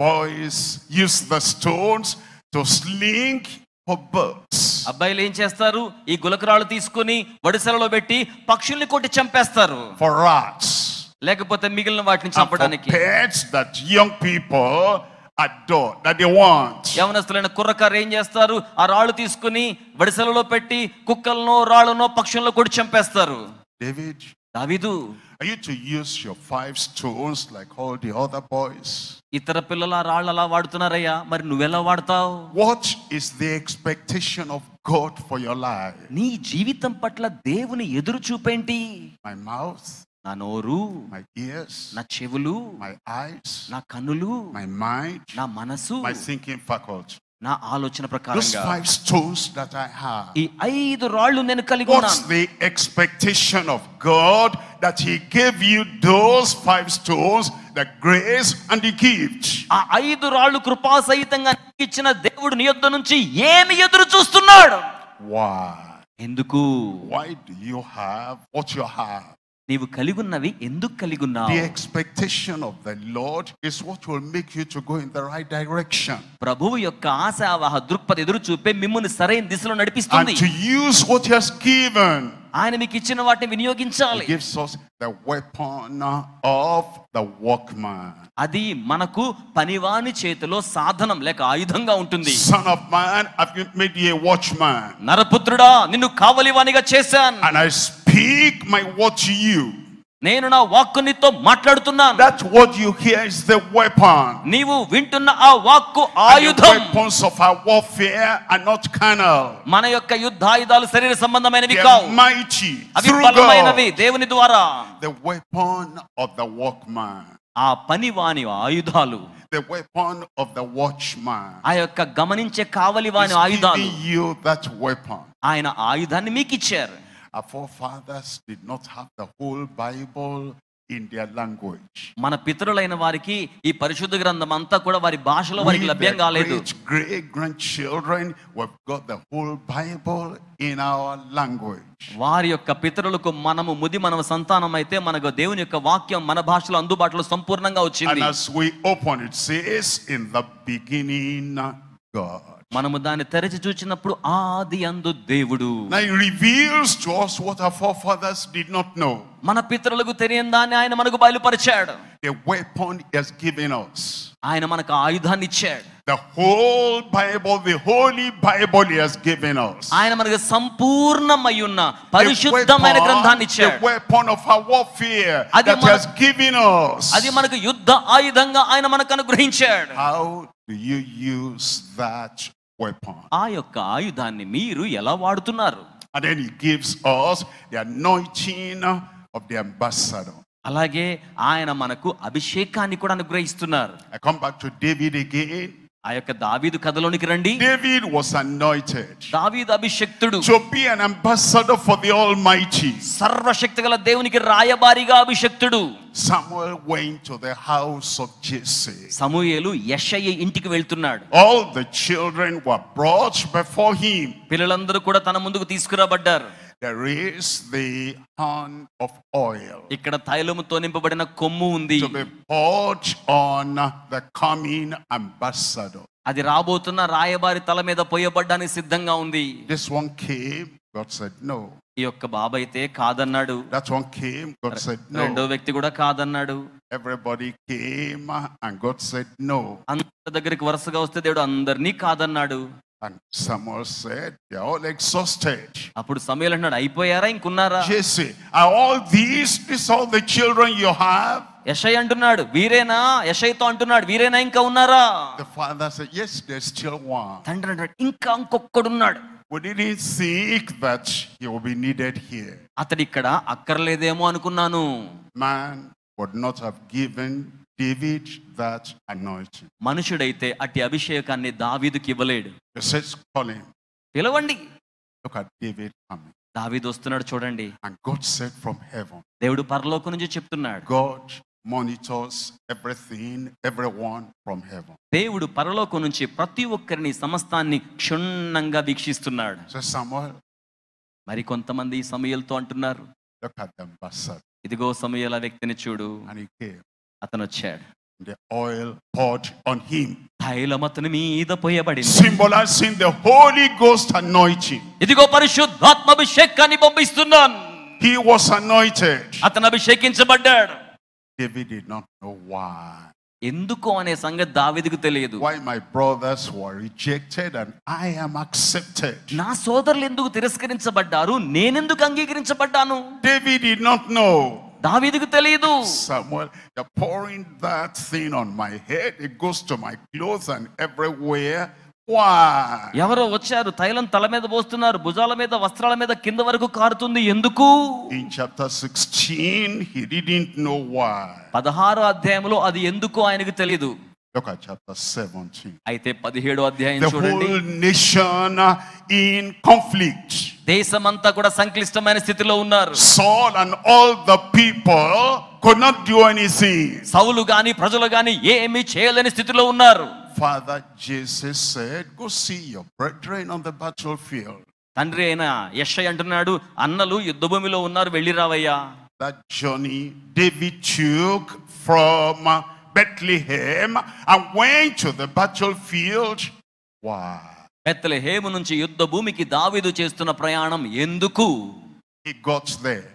Speaker 1: Boys use the stones to sling for birds.
Speaker 2: అబ్బాయిలు ఏం చేస్తారు ఈ గులకరాళ్ళు తీసుకొని వడిసెలలో పెట్టి పక్షుల్ని కొట్టి చంపేస్తారు
Speaker 1: for rats,
Speaker 2: లేకపోతే మిగిలిన వాటిని
Speaker 1: and for
Speaker 2: చంపడానికి
Speaker 1: pets that young people adore, that they want.
Speaker 2: యవనస్తులైన కుర్రకారు ఏం చేస్తారు ఆ రాళ్ళు తీసుకుని వడిసెలలో పెట్టి కుక్కలను రాళ్ళనో పక్షులను కొట్టి చంపేస్తారు
Speaker 1: David,
Speaker 2: దావీదు
Speaker 1: are you to use your five stones like all the other boys?
Speaker 2: ఇతర పిల్లలు ఆ రాళ్ళు అలా వాడుతున్నారయ్యా మరి నువ్వెలా వాడతావు
Speaker 1: What is the expectation of God for your life?
Speaker 2: నీ జీవితం పట్ల దేవుని ఎదురు చూపేంటి
Speaker 1: My mouth,
Speaker 2: నా నోరు
Speaker 1: my ears,
Speaker 2: నా చెవులు
Speaker 1: my eyes,
Speaker 2: నా కన్నులు
Speaker 1: my mind,
Speaker 2: నా మనసు
Speaker 1: my thinking faculty.
Speaker 2: నా ఆలోచన
Speaker 1: Those
Speaker 2: ప్రకారంగా
Speaker 1: five stones that I have.
Speaker 2: ఈ ఐదు రాళ్ళు నేను కలిగి
Speaker 1: What's
Speaker 2: ఉన్నాను
Speaker 1: the expectation of God that He gave you those five stones, the grace and the gift?
Speaker 2: ఆ ఐదు రాళ్ళు కృపాసహితంగా నీకు ఇచ్చిన దేవుడు నీ యొద్ద నుంచి ఏమి ఎదురు చూస్తున్నాడు
Speaker 1: Why?
Speaker 2: ఎందుకు
Speaker 1: Why do you have what you have?
Speaker 2: నీవు కలిగి ఉన్నవి ఎందుకు కలిగి ఉన్నావు
Speaker 1: the expectation of the Lord is what will make you to go in the right direction
Speaker 2: ప్రభువు యొక్క ఆశావహ దృక్పథ ఎదురు చూపే మిమ్మల్ని సరైన దిశలో నడిపిస్తుంది.
Speaker 1: To use what he has given
Speaker 2: ఆయన మీకు ఇచ్చిన వాటిని వినియోగించాలి
Speaker 1: gives us the weapon of the workman.
Speaker 2: అది మనకు పనివాని చేతిలో సాధనం లేక ఆయుధంగా ఉంటుంది
Speaker 1: Son of man, I've made you a watchman.
Speaker 2: నరపుత్రుడా నిన్ను కావలివానిగా చేశాను
Speaker 1: And I speak my word to you.
Speaker 2: నేను నా వాక్కు నీతో మాట్లాడుతున్నాను
Speaker 1: That word you hear is the weapon.
Speaker 2: నీవు వింటున్న ఆ వాక్కు ఆయుధం
Speaker 1: weapons of our warfare are not carnal.
Speaker 2: మన యొక్క యుద్ధాయుధాలు శరీర సంబంధమైనవి కావు
Speaker 1: mighty
Speaker 2: అవి బలమైనవి. దేవుని ద్వారా
Speaker 1: The weapon of the workman.
Speaker 2: ఆ పనివాని ఆయుధాలు
Speaker 1: The weapon of the watchman.
Speaker 2: ఆ యొక్క గమనించే కావలి వాని ఆయుధాలు
Speaker 1: you that weapon.
Speaker 2: ఆయన ఆయుధాన్ని మీకు ఇచ్చారు
Speaker 1: Our forefathers did not have the whole Bible in their language.
Speaker 2: మన పితరులైన వారికి ఈ పరిశుద్ధ గ్రంథం అంతా కూడా వారి భాషలో వారికి
Speaker 1: We,
Speaker 2: లభ్యం
Speaker 1: the
Speaker 2: కాలేదు
Speaker 1: great great grandchildren, we've got the whole Bible in our language.
Speaker 2: వారి యొక్క పితరులకు మనము ముది మన సంతానం అయితే మనకు దేవుని యొక్క వాక్యం మన భాషలో అందుబాటులో సంపూర్ణంగా
Speaker 1: And
Speaker 2: వచ్చింది
Speaker 1: as we open, it says, In the beginning, God.
Speaker 2: మనము దాన్ని తెరచి చూచినప్పుడు ఆది అందు దేవుడు
Speaker 1: Now it reveals to us what our forefathers did not know.
Speaker 2: మన పితరులకు తెలియని దాన్ని ఆయన మనకు బయలుపరిచాడు
Speaker 1: The weapon he has given us.
Speaker 2: ఆయన మనకు ఆయుధాన్ని ఇచ్చాడు
Speaker 1: The whole Bible, the holy Bible he has given us.
Speaker 2: ఆయన మనకు సంపూర్ణమై ఉన్న
Speaker 1: The
Speaker 2: పరిశుద్ధమైన గ్రంథాన్ని
Speaker 1: weapon,
Speaker 2: ఇచ్చాడు
Speaker 1: the weapon of our warfare
Speaker 2: అది
Speaker 1: that he
Speaker 2: మన-
Speaker 1: has given us.
Speaker 2: అది మనకు యుద్ధ ఆయుధంగా ఆయన మనకు అనుగ్రహించాడు
Speaker 1: How do you use that weapon?
Speaker 2: ఆ యొక్క ఆయుధాన్ని మీరు ఎలా వాడుతున్నారు
Speaker 1: And then he gives us the anointing of the ambassador.
Speaker 2: అలాగే ఆయన మనకు అభిషేకాన్ని కూడా అనుగ్రహిస్తున్నారు
Speaker 1: I come back to David again.
Speaker 2: ఆ యొక్క దావీదు కథలోనికి రండి.
Speaker 1: డేవిడ్ వాస్ అనాయిటెడ్
Speaker 2: దావీదు అభిషక్తుడు
Speaker 1: to be an ambassador for the almighty
Speaker 2: సర్వశక్తిగల దేవునికి రాయబారిగా అభిషక్తుడు.
Speaker 1: Samuel went to the house of Jesse
Speaker 2: సమూయేలు యెషయి ఇంటికి వెళ్తున్నాడు.
Speaker 1: All the children were brought before him
Speaker 2: పిల్లలందరూ కూడా తన ముందుకు తీసుకురాబడ్డారు.
Speaker 1: There is the horn of oil
Speaker 2: ఇక్కడ తైలముతో నింపబడిన కొమ్ము ఉంది
Speaker 1: to be poured on the coming ambassador.
Speaker 2: అది రాబోతున్న రాయబారి తల మీద పోయబడ్డానికి సిద్ధంగా ఉంది
Speaker 1: This one came, God said no.
Speaker 2: ఈ యొక్క బాబు అయితే కాదన్నాడు
Speaker 1: That one came, God said
Speaker 2: రెండో
Speaker 1: no.
Speaker 2: వ్యక్తి కూడా కాదన్నాడు
Speaker 1: Everybody came and God said no.
Speaker 2: అందరి దగ్గరికి వరుసగా వస్తే దేవుడు అందరినీ కాదన్నాడు
Speaker 1: And Samuel said, They're all exhausted.
Speaker 2: అప్పుడు సమయాలు అంటున్నాడు అయిపోయారా ఇంకున్నారా
Speaker 1: Jesse, are all these, these all the children you have?
Speaker 2: యశయ్ అంటున్నాడు వీరేనా యశయ్తో అంటున్నాడు వీరేనా ఇంకా ఉన్నారా
Speaker 1: The father said, Yes, there's still one.
Speaker 2: తండ్రి అంటాడు ఇంకా ఇంకొక్కడున్నాడు
Speaker 1: We didn't think that he will be needed here.
Speaker 2: అతడు ఇక్కడ అక్కర్లేదేమో అనుకున్నాను
Speaker 1: Man would not have given David that anointing.
Speaker 2: మనుషుడైతే అట్టి అభిషేకాన్ని దావీదుకి ఇవ్వలేడు
Speaker 1: says, Call him.
Speaker 2: పిలవండి
Speaker 1: Look at David coming.
Speaker 2: దావీదు వస్తున్నాడు చూడండి
Speaker 1: And God said from heaven,
Speaker 2: దేవుడు పరలోకం నుంచి చెప్తున్నాడు
Speaker 1: God monitors everything, everyone from heaven.
Speaker 2: దేవుడు పరలోకం నుంచి ప్రతి ఒక్కరిని సమస్తాన్ని క్షుణ్ణంగా వీక్షిస్తున్నాడు
Speaker 1: So Samuel,
Speaker 2: మరి కొంతమంది ఈ సమయలతో అంటున్నారు
Speaker 1: look at the ambassador.
Speaker 2: ఇదిగో సమయాల వ్యక్తిని చూడు
Speaker 1: And he came.
Speaker 2: అతను వచ్చాడు
Speaker 1: The oil poured on him,
Speaker 2: తైలం అతని మీద పోయబడింది
Speaker 1: symbolizing the Holy Ghost anointing.
Speaker 2: ఇదిగో పరిశుద్ధాత్మ అభిషేకాన్ని పంపిస్తున్నాను
Speaker 1: He was anointed.
Speaker 2: అతను అభిషేకించబడ్డాడు
Speaker 1: David did not know why.
Speaker 2: ఎందుకు అనే సంగతి దావీదుకు తెలియదు
Speaker 1: Why my brothers were rejected and I am accepted.
Speaker 2: నా సోదరులు ఎందుకు తిరస్కరించబడ్డారు నేనెందుకు అంగీకరించబడ్డాను
Speaker 1: David did not know.
Speaker 2: దావీదుకు తెలియదు
Speaker 1: Samuel, you're pouring that thing on my head. It goes to my clothes and everywhere. Why?
Speaker 2: ఎవరో వచ్చారు తైలం తల మీద పోస్తున్నారు భుజాల మీద వస్త్రాల మీద కింద వరకు కారుతుంది ఎందుకు
Speaker 1: In chapter 16, he didn't know why.
Speaker 2: పదహారో అధ్యాయంలో అది ఎందుకు ఆయనకు తెలియదు
Speaker 1: Look at chapter 17.
Speaker 2: అయితే పదిహేడో అధ్యాయం
Speaker 1: The
Speaker 2: చూడండి
Speaker 1: whole nation in conflict.
Speaker 2: దేశమంతా కూడా సంక్లిష్టమైన స్థితిలో ఉన్నారు
Speaker 1: Saul and all the people could not do anything.
Speaker 2: సౌలు గాని ప్రజలు గాని ఏమీ చేయలేని స్థితిలో ఉన్నారు
Speaker 1: Father Jesus said, Go see your brethren on the battlefield.
Speaker 2: తండ్రి అయిన యెషయా అంటున్నాడు అన్నలు యుద్ధ భూమిలో ఉన్నారు వెళ్ళి రావయ్యా
Speaker 1: That journey David took from Bethlehem and went to the battlefield. Why?
Speaker 2: Bethlehem నుంచి యుద్ధ భూమికి దావీదు చేస్తున్న ప్రయాణం ఎందుకు
Speaker 1: He got there.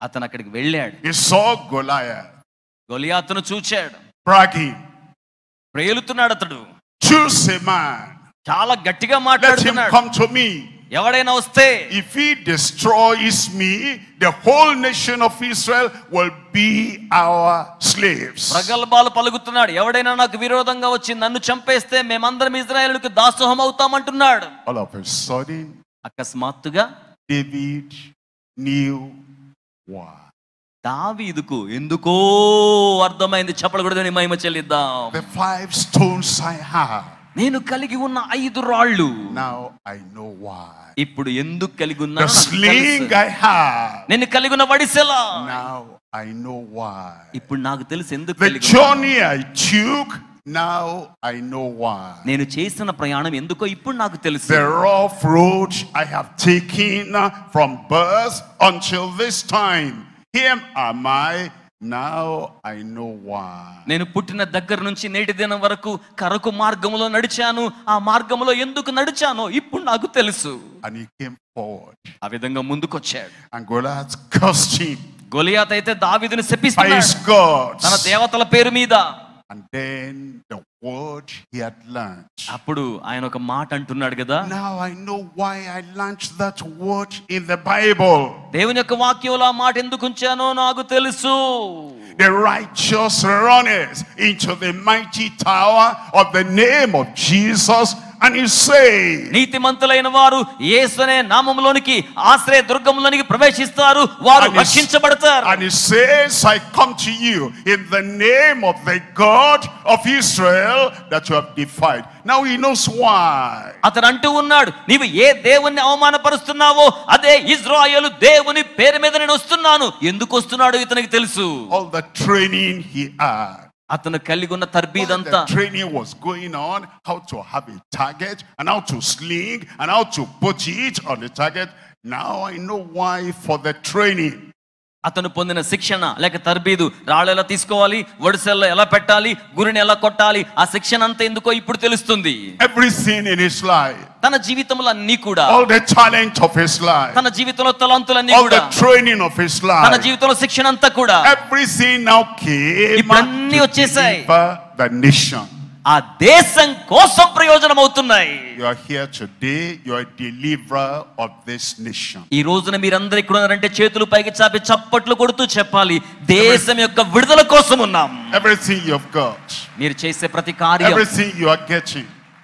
Speaker 2: అతను అక్కడికి వెళ్ళాడు
Speaker 1: He saw Goliath
Speaker 2: గొలియాతును చూచాడు
Speaker 1: bragging.
Speaker 2: ప్రేలుతున్నాడు అతడు
Speaker 1: Choose a man.
Speaker 2: చాలా గట్టిగా మాట్లాడుతున్నాడు
Speaker 1: come to me.
Speaker 2: ఎవడైనా వస్తే
Speaker 1: If he destroys me, the whole nation of Israel will be our slaves.
Speaker 2: ప్రగల్భాలు పలుకుతున్నాడు ఎవడైనా నాకు విరోధంగా వచ్చి నన్ను చంపేస్తే మేమందరం ఇజ్రాయేలుకి దాసోహం అవుతామంటున్నాడు
Speaker 1: All of a sudden,
Speaker 2: అకస్మాత్తుగా
Speaker 1: David knew why.
Speaker 2: దావీదుకు ఎందుకో అర్థమైంది చెప్పకూడదని మహిమ చెల్లిద్దాం
Speaker 1: The five stones I have,
Speaker 2: నేను కలిగి ఉన్న ఐదు రాళ్ళు
Speaker 1: now I know why.
Speaker 2: ఇప్పుడు ఎందుకు కలిగి
Speaker 1: The
Speaker 2: ఉన్నానో నాకు
Speaker 1: sling
Speaker 2: తెలుసు.
Speaker 1: I have,
Speaker 2: నేను కలిగి ఉన్న వడిసెల
Speaker 1: now I know why.
Speaker 2: ఇప్పుడు నాకు తెలుసు ఎందుకు
Speaker 1: The
Speaker 2: కలిగి ఉన్నానో.
Speaker 1: journey I took, now I know why.
Speaker 2: నేను చేసిన ప్రయాణం ఎందుకో ఇప్పుడు నాకు తెలుసు
Speaker 1: The rough road I have taken from birth until this time. Here am I, now I know why.
Speaker 2: నేను పుట్టిన దగ్గర నుంచి నేటి దినం వరకు కరకు మార్గంలో నడిచాను ఆ మార్గంలో ఎందుకు నడిచానో ఇప్పుడు నాకు తెలుసు
Speaker 1: And he came forward.
Speaker 2: ఆ విధంగా ముందుకొచ్చాడు గొలియాత్ అయితే దావీదుని
Speaker 1: gods.
Speaker 2: తన దేవతల పేరు మీద
Speaker 1: And then the word he had learned.
Speaker 2: అప్పుడు ఆయన ఒక మాట అంటున్నాడు కదా
Speaker 1: Now I know why I launched that word in the Bible.
Speaker 2: దేవుని యొక్క వాక్యంలో ఆ మాట ఎందుకు ఉంచానో నాకు తెలుసు
Speaker 1: The righteous runneth into the mighty tower of the name of Jesus and he saved.
Speaker 2: నీతిమంతులైన వారు యేసునే నామములోనికి ఆశ్రయ దుర్గంలోనికి ప్రవేశిస్తారు వారు
Speaker 1: And he-
Speaker 2: రక్షించబడతారు
Speaker 1: And he says, I come to you in the name of the God of Israel that you have defied. Now he knows why.
Speaker 2: అతను అంటూ ఉన్నాడు నీవు ఏ దేవుణ్ణి అవమానపరుస్తున్నావో అదే ఇజ్రాయేలు దేవుని పేరు మీద నేను వస్తున్నాను ఎందుకు వస్తున్నాడు ఇతనికి తెలుసు
Speaker 1: All the training he had.
Speaker 2: అతను కలిగి ఉన్న
Speaker 1: While
Speaker 2: తర్బీదంతా
Speaker 1: the training was going on, how to have a target and how to sling and how to put it on the target. Now I know why for the training.
Speaker 2: అతను పొందిన శిక్షణ లేక తర్బీదు రాళ్ళు ఎలా తీసుకోవాలి వడిసెల్లో ఎలా పెట్టాలి గురిని ఎలా కొట్టాలి ఆ శిక్షణ అంతా ఎందుకో ఇప్పుడు తెలుస్తుంది.
Speaker 1: Everything in his life,
Speaker 2: తన జీవితంలో అన్ని కూడా
Speaker 1: all the talent of his life,
Speaker 2: తన జీవితంలో తలంతులన్నీ కూడా
Speaker 1: the training of his
Speaker 2: తన
Speaker 1: life,
Speaker 2: జీవితంలో శిక్షణ అంతా కూడా.
Speaker 1: Everything now came
Speaker 2: ఇప్పుడు అన్నీ వచ్చేసాయి.
Speaker 1: the nation.
Speaker 2: ఆ దేశం కోసం ప్రయోజనం అవుతున్నాయి
Speaker 1: you are here today you are deliverer of this nation
Speaker 2: ఈ రోజున మీరందరూ ఇక్కడ ఉన్నారంటే చేతులు పైకి చాపి చప్పట్లు కొడుతూ చెప్పాలి దేశం యొక్క విడుదల కోసం ఉన్నాం.
Speaker 1: ఎవ్రీథింగ్ యు హావ్ గాట్
Speaker 2: మీరు చేసే ప్రతి కార్యం
Speaker 1: ఎవ్రీథింగ్ యు ఆర్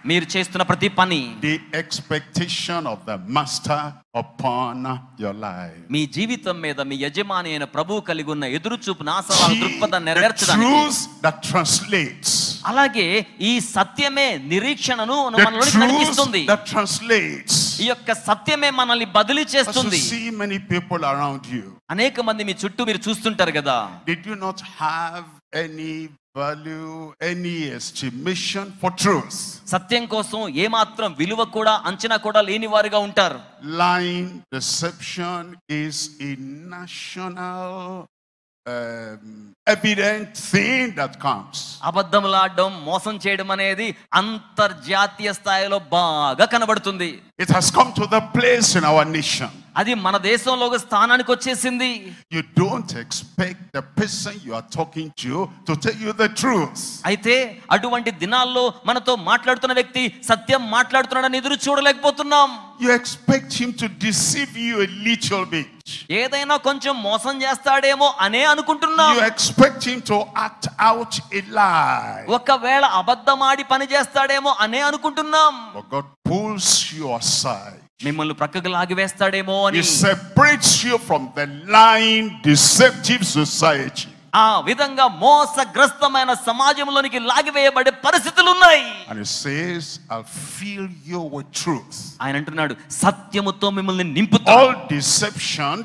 Speaker 2: మీరు చేస్తున్న ప్రతి పని
Speaker 1: the expectation of the master upon your life
Speaker 2: మీ జీవితం మీద మీ యజమాని అయిన ప్రభువు కలిగి ఉన్న ఎదురు చూపు
Speaker 1: నాసవాల
Speaker 2: దృక్పథం నెరవేర్చడానికి.
Speaker 1: చూస్ ద ట్రాన్స్లేట్స్
Speaker 2: అలాగే ఈ సత్యమే నిరీక్షణను
Speaker 1: truth
Speaker 2: నడిపిస్తుంది
Speaker 1: translates.
Speaker 2: ఈ యొక్క సత్యమే మనల్ని బదిలీ చేస్తుంది
Speaker 1: see many people around you,
Speaker 2: అనేక మంది మీ చుట్టూ మీరు చూస్తుంటారు కదా
Speaker 1: did you not have any value, any estimation for truth?
Speaker 2: సత్యం కోసం ఏమాత్రం విలువ కూడా అంచనా కూడా లేని వారుగా ఉంటారు
Speaker 1: Lying, deception is a national um, evident thing that comes.
Speaker 2: అబద్ధములాడడం మోసం చేయడం అనేది అంతర్జాతీయ స్థాయిలో బాగా కనబడుతుంది
Speaker 1: It has come to the place in our nation.
Speaker 2: అది మన దేశంలో ఒక స్థానానికి వచ్చేసింది
Speaker 1: You don't expect the person you are talking to to tell you the truth.
Speaker 2: అయితే అటువంటి దినాల్లో మనతో మాట్లాడుతున్న వ్యక్తి సత్యం మాట్లాడుతున్నాడని ఎదురు చూడలేకపోతున్నాం
Speaker 1: You expect him to deceive you a little bit.
Speaker 2: ఏదైనా కొంచెం మోసం చేస్తాడేమో అనే అనుకుంటున్నాం
Speaker 1: You expect him to act out a lie.
Speaker 2: ఒకవేళ అబద్ధమాడి పని చేస్తాడేమో అనే అనుకుంటున్నాం
Speaker 1: But God pulls you aside.
Speaker 2: మిమ్మల్ని ప్రక్కకు లాగివేస్తాడేమో అని.
Speaker 1: Separates you from the line deceptive society
Speaker 2: ఆ విధంగా మోసగ్రస్తమైన సమాజంలోనికి లాగివేయబడే పరిస్థితులు ఉన్నాయి
Speaker 1: and says feel your truth
Speaker 2: ఆయన అంటున్నాడు సత్యముతో మిమ్మల్ని నింపుతా
Speaker 1: ఆల్ డిసెప్షన్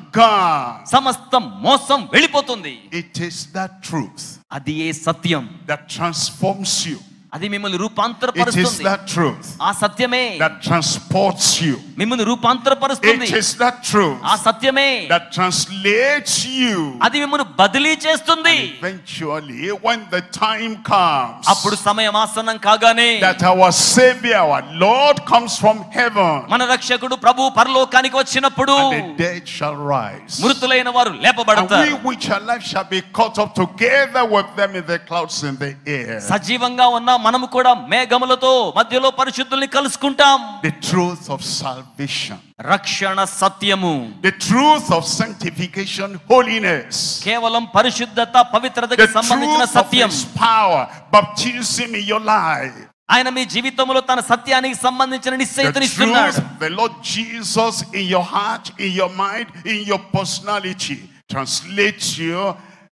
Speaker 2: సమస్త మోసం వెళ్ళిపోతుంది.
Speaker 1: ఇట్ ఈస్ ద ట్రూత్
Speaker 2: అది ఏ సత్యం.
Speaker 1: దట్ ట్రాన్స్ఫార్మ్స్ యు
Speaker 2: అది మిమ్మల్ని
Speaker 1: It is
Speaker 2: రూపాంతరపరుస్తుంది
Speaker 1: that truth
Speaker 2: ఆ సత్యమే
Speaker 1: that transports you.
Speaker 2: మిమ్మల్ని రూపాంతరపరుస్తుంది
Speaker 1: It is that truth
Speaker 2: ఆ సత్యమే
Speaker 1: that translates you.
Speaker 2: అది మిమ్మల్ని బదిలీ చేస్తుంది
Speaker 1: Eventually, when the time comes
Speaker 2: అప్పుడు సమయం ఆసనం కాగానే
Speaker 1: that our Savior, our Lord, comes from heaven,
Speaker 2: మన రక్షకుడు ప్రభు పరలోకానికి వచ్చినప్పుడు
Speaker 1: and the dead shall rise.
Speaker 2: మృతులైన వారు
Speaker 1: And
Speaker 2: లేపబడతారు
Speaker 1: we which are alive shall be caught up together with them in the clouds in the air.
Speaker 2: సజీవంగా ఉన్న మనము కూడా మేఘములతో మధ్యలో పరిశుద్ధుల్ని కలుసుకుంటాం.
Speaker 1: ది ట్రూత్ ఆఫ్ సాల్వేషన్
Speaker 2: రక్షణ సత్యము.
Speaker 1: The truth of sanctification holiness
Speaker 2: కేవలం పరిశుద్ధత పవిత్రతకు సంబంధించిన సత్యం.
Speaker 1: Power baptism in your life
Speaker 2: ఆయన మీ జీవితంలో తన సత్యానికి సంబంధించిన
Speaker 1: నిశ్చయత ఇస్తున్నాడు.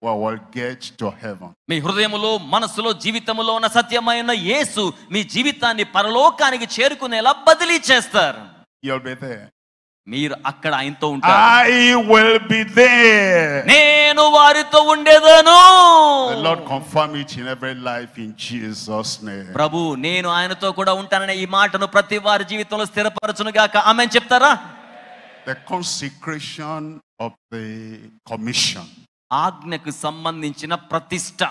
Speaker 1: Well, we'll get to heaven.
Speaker 2: మీ హృదయములో మనసులో జీవితములో ఉన్న సత్యమైన యేసు మీ జీవితాన్ని పరలోకానికి చేరుకునేలా బదిలీ చేస్తారు
Speaker 1: You'll be there.
Speaker 2: మీరు అక్కడ ఆయనతో ఉంటారు
Speaker 1: I will be there.
Speaker 2: నేను వారితో ఉండేదను
Speaker 1: The Lord confirm it in every life in Jesus' name.
Speaker 2: ప్రభు నేను ఆయనతో కూడా ఉంటాననే ఈ మాటను ప్రతి వారి జీవితంలో స్థిరపరచును గాక ఆమె చెప్తారా
Speaker 1: The consecration of the commission.
Speaker 2: ఆజ్ఞకు సంబంధించిన ప్రతిష్ట.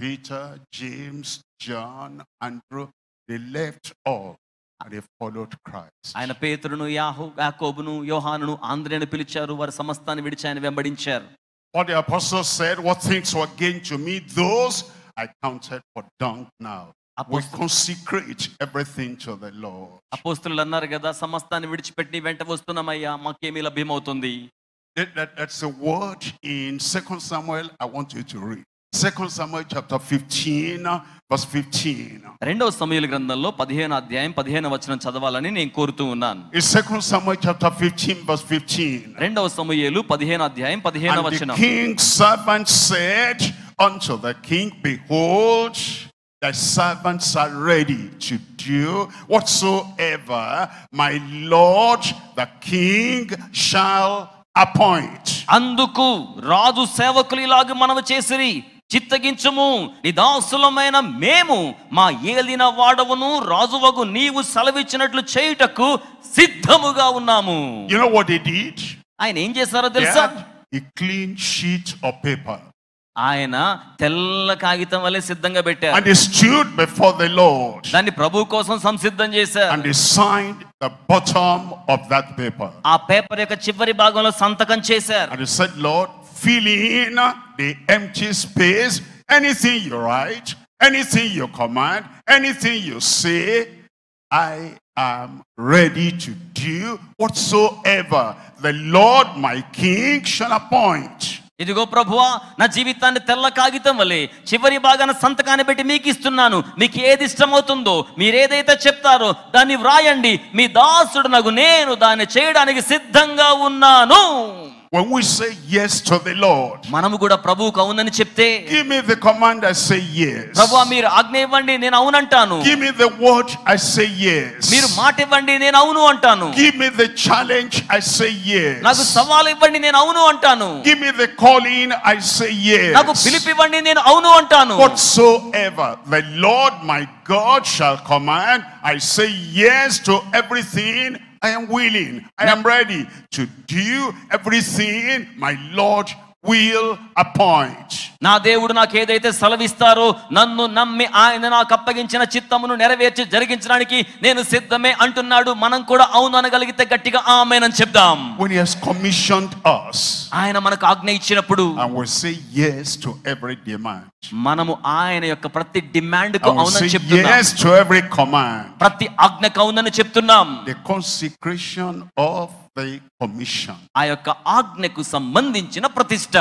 Speaker 1: Peter James John Andrew the left all
Speaker 2: ఆయన పేతురును యాహు యాకోబును యోహాను ఆంధ్రేను పిలిచారు. వారి సమస్తాన్ని విడిచి ఆయన వెంబడించారు.
Speaker 1: What the apostles said, what things were gained to me, those I
Speaker 2: అన్నారు కదా సమస్తాన్ని విడిచిపెట్టి వెంట వస్తున్నామయ్యా. మాకేమీ లభ్యమవుతుంది.
Speaker 1: That, that- that's a word in Second Samuel I want you to read. Second Samuel chapter 15, verse 15.
Speaker 2: రెండవ సమయాల గ్రంథంలో పదిహేను అధ్యాయం పదిహేను వచనం చదవాలని నేను కోరుతూ ఉన్నాను
Speaker 1: In Second Samuel chapter 15, verse 15.
Speaker 2: రెండవ సమూయేలు పదిహేను అధ్యాయం పదిహేను
Speaker 1: And the
Speaker 2: వచనం
Speaker 1: king's servant said unto the king, Behold, thy servants are ready to do whatsoever my lord the king shall appoint.
Speaker 2: అందుకు రాజు సేవకులు ఇలాగ మనవి చేసిరి చిత్తగించుము నీ దాసులమైన మేము మా ఏలిన వాడవును రాజువగు నీవు సెలవిచ్చినట్లు చేయుటకు సిద్ధముగా ఉన్నాము
Speaker 1: You know what they did?
Speaker 2: ఆయన ఏం చేశారో
Speaker 1: They
Speaker 2: తెలుసా
Speaker 1: had a clean sheet of paper.
Speaker 2: ఆయన తెల్ల కాగితం వల్లే సిద్ధంగా పెట్టారు
Speaker 1: And they stood before the Lord.
Speaker 2: దాన్ని ప్రభు కోసం సంసిద్ధం చేశారు
Speaker 1: And they signed the bottom of that paper.
Speaker 2: ఆ పేపర్ యొక్క చివరి భాగంలో సంతకం చేశారు
Speaker 1: And he said, Lord, fill in the empty space. Anything you write, anything you command, anything you say, I am ready to do whatsoever the Lord my King shall appoint.
Speaker 2: ఇదిగో ప్రభువా నా జీవితాన్ని తెల్ల కాగితం వలె చివరి భాగాన సంతకాన్ని పెట్టి మీకు ఇస్తున్నాను. మీకు ఏది ఇష్టమవుతుందో మీరు ఏదైతే చెప్తారో దాన్ని వ్రాయండి. మీ దాసుడు నాకు నేను దాన్ని చేయడానికి సిద్ధంగా ఉన్నాను.
Speaker 1: When we say yes to the Lord,
Speaker 2: మనము కూడా ప్రభువుకు అవునని చెప్తే
Speaker 1: give me the command, I say yes.
Speaker 2: ప్రభువా మీరు ఆజ్ఞ ఇవ్వండి నేను అవునంటాను
Speaker 1: Give me the word, I say yes.
Speaker 2: మీరు మాట ఇవ్వండి నేను అవును అంటాను
Speaker 1: Give me the challenge, I say
Speaker 2: నాకు
Speaker 1: yes.
Speaker 2: సవాలు ఇవ్వండి నేను అవును అంటాను
Speaker 1: Give me the calling, I say
Speaker 2: నాకు
Speaker 1: yes.
Speaker 2: పిలిపివ్వండి నేను అవును అంటాను
Speaker 1: Whatsoever the Lord my God shall command, I say yes to everything. I am willing. I am ready to do everything my Lord will appoint.
Speaker 2: నా దేవుడు నాకు ఏదైతే సెలవిస్తారో నన్ను నమ్మి ఆయన నాకు అప్పగించిన చిత్తమును నెరవేర్చి జరిగించడానికి నేను సిద్ధమే అంటున్నాడు. మనం కూడా అవును అనగలిగితే గట్టిగా ఆమెనని చెప్దాం.
Speaker 1: When He has commissioned us,
Speaker 2: ఆయన మనకు ఆజ్ఞ ఇచ్చినప్పుడు
Speaker 1: and we say yes to every demand,
Speaker 2: మనము ఆయన యొక్క ప్రతి
Speaker 1: డిమాండ్కు
Speaker 2: అవునని చెప్తున్నాం.
Speaker 1: yes to every command,
Speaker 2: ప్రతి ఆజ్ఞకు అవునని చెప్తున్నాం.
Speaker 1: The consecration of the commission.
Speaker 2: ఆ యొక్క ఆజ్ఞకు సంబంధించిన ప్రతిష్ట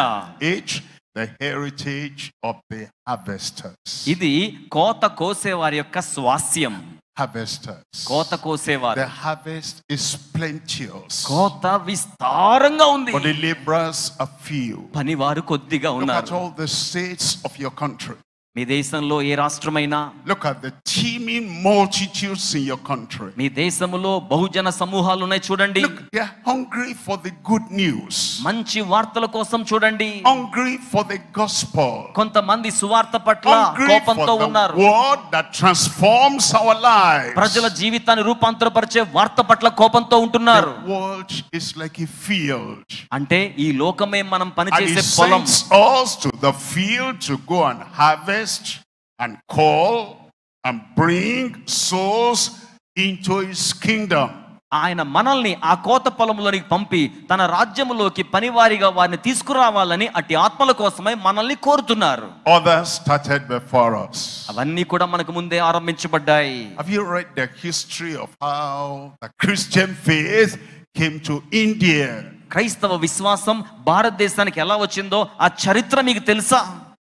Speaker 1: H, the heritage of the harvesters.
Speaker 2: ఇది కోత కోసేవారి యొక్క స్వాస్యం
Speaker 1: Harvesters.
Speaker 2: కోత కోసేవారు
Speaker 1: The harvest is plenteous,
Speaker 2: కోత విస్తారంగా ఉంది
Speaker 1: but the laborers are few.
Speaker 2: పనివారు కొద్దిగా
Speaker 1: Look at
Speaker 2: ఉన్నారు
Speaker 1: all the states of your country.
Speaker 2: మీ దేశంలో ఏ రాష్ట్రమైనా
Speaker 1: look at the teeming multitudes in your country
Speaker 2: మీ దేశములో బహుజన సమూహాలు ఉన్నాయి చూడండి.
Speaker 1: Look they are hungry for the good news
Speaker 2: మంచి వార్తల కోసం చూడండి.
Speaker 1: హంగ్రీ ఫర్ ది గాస్పెల్
Speaker 2: కొంతమంది సువార్త పట్ల కోపంతో ఉన్నారు.
Speaker 1: Word that transforms our life
Speaker 2: ప్రజల జీవితాన్ని రూపాంతరపరిచే వార్త పట్ల కోపంతో ఉంటున్నారు.
Speaker 1: Word is like a field
Speaker 2: అంటే ఈ లోకమే మనం
Speaker 1: పని
Speaker 2: చేసే పొలం.
Speaker 1: Else to the field to go and harvest and call and bring souls into his kingdom.
Speaker 2: ఆయన మనల్ని ఆ కోత పొలంలోనికి పంపి తన రాజ్యములోకి పనివారిగా వారిని తీసుకురావాలని అట్టి ఆత్మల కోసమై మనల్ని కోరుతున్నారు
Speaker 1: Others started before us.
Speaker 2: అవన్నీ కూడా మనకు ముందే ఆరంభించబడ్డాయి
Speaker 1: Have you read the history of how the Christian faith came to India?
Speaker 2: క్రైస్తవ విశ్వాసం భారతదేశానికి ఎలా వచ్చిందో ఆ చరిత్ర మీకు తెలుసా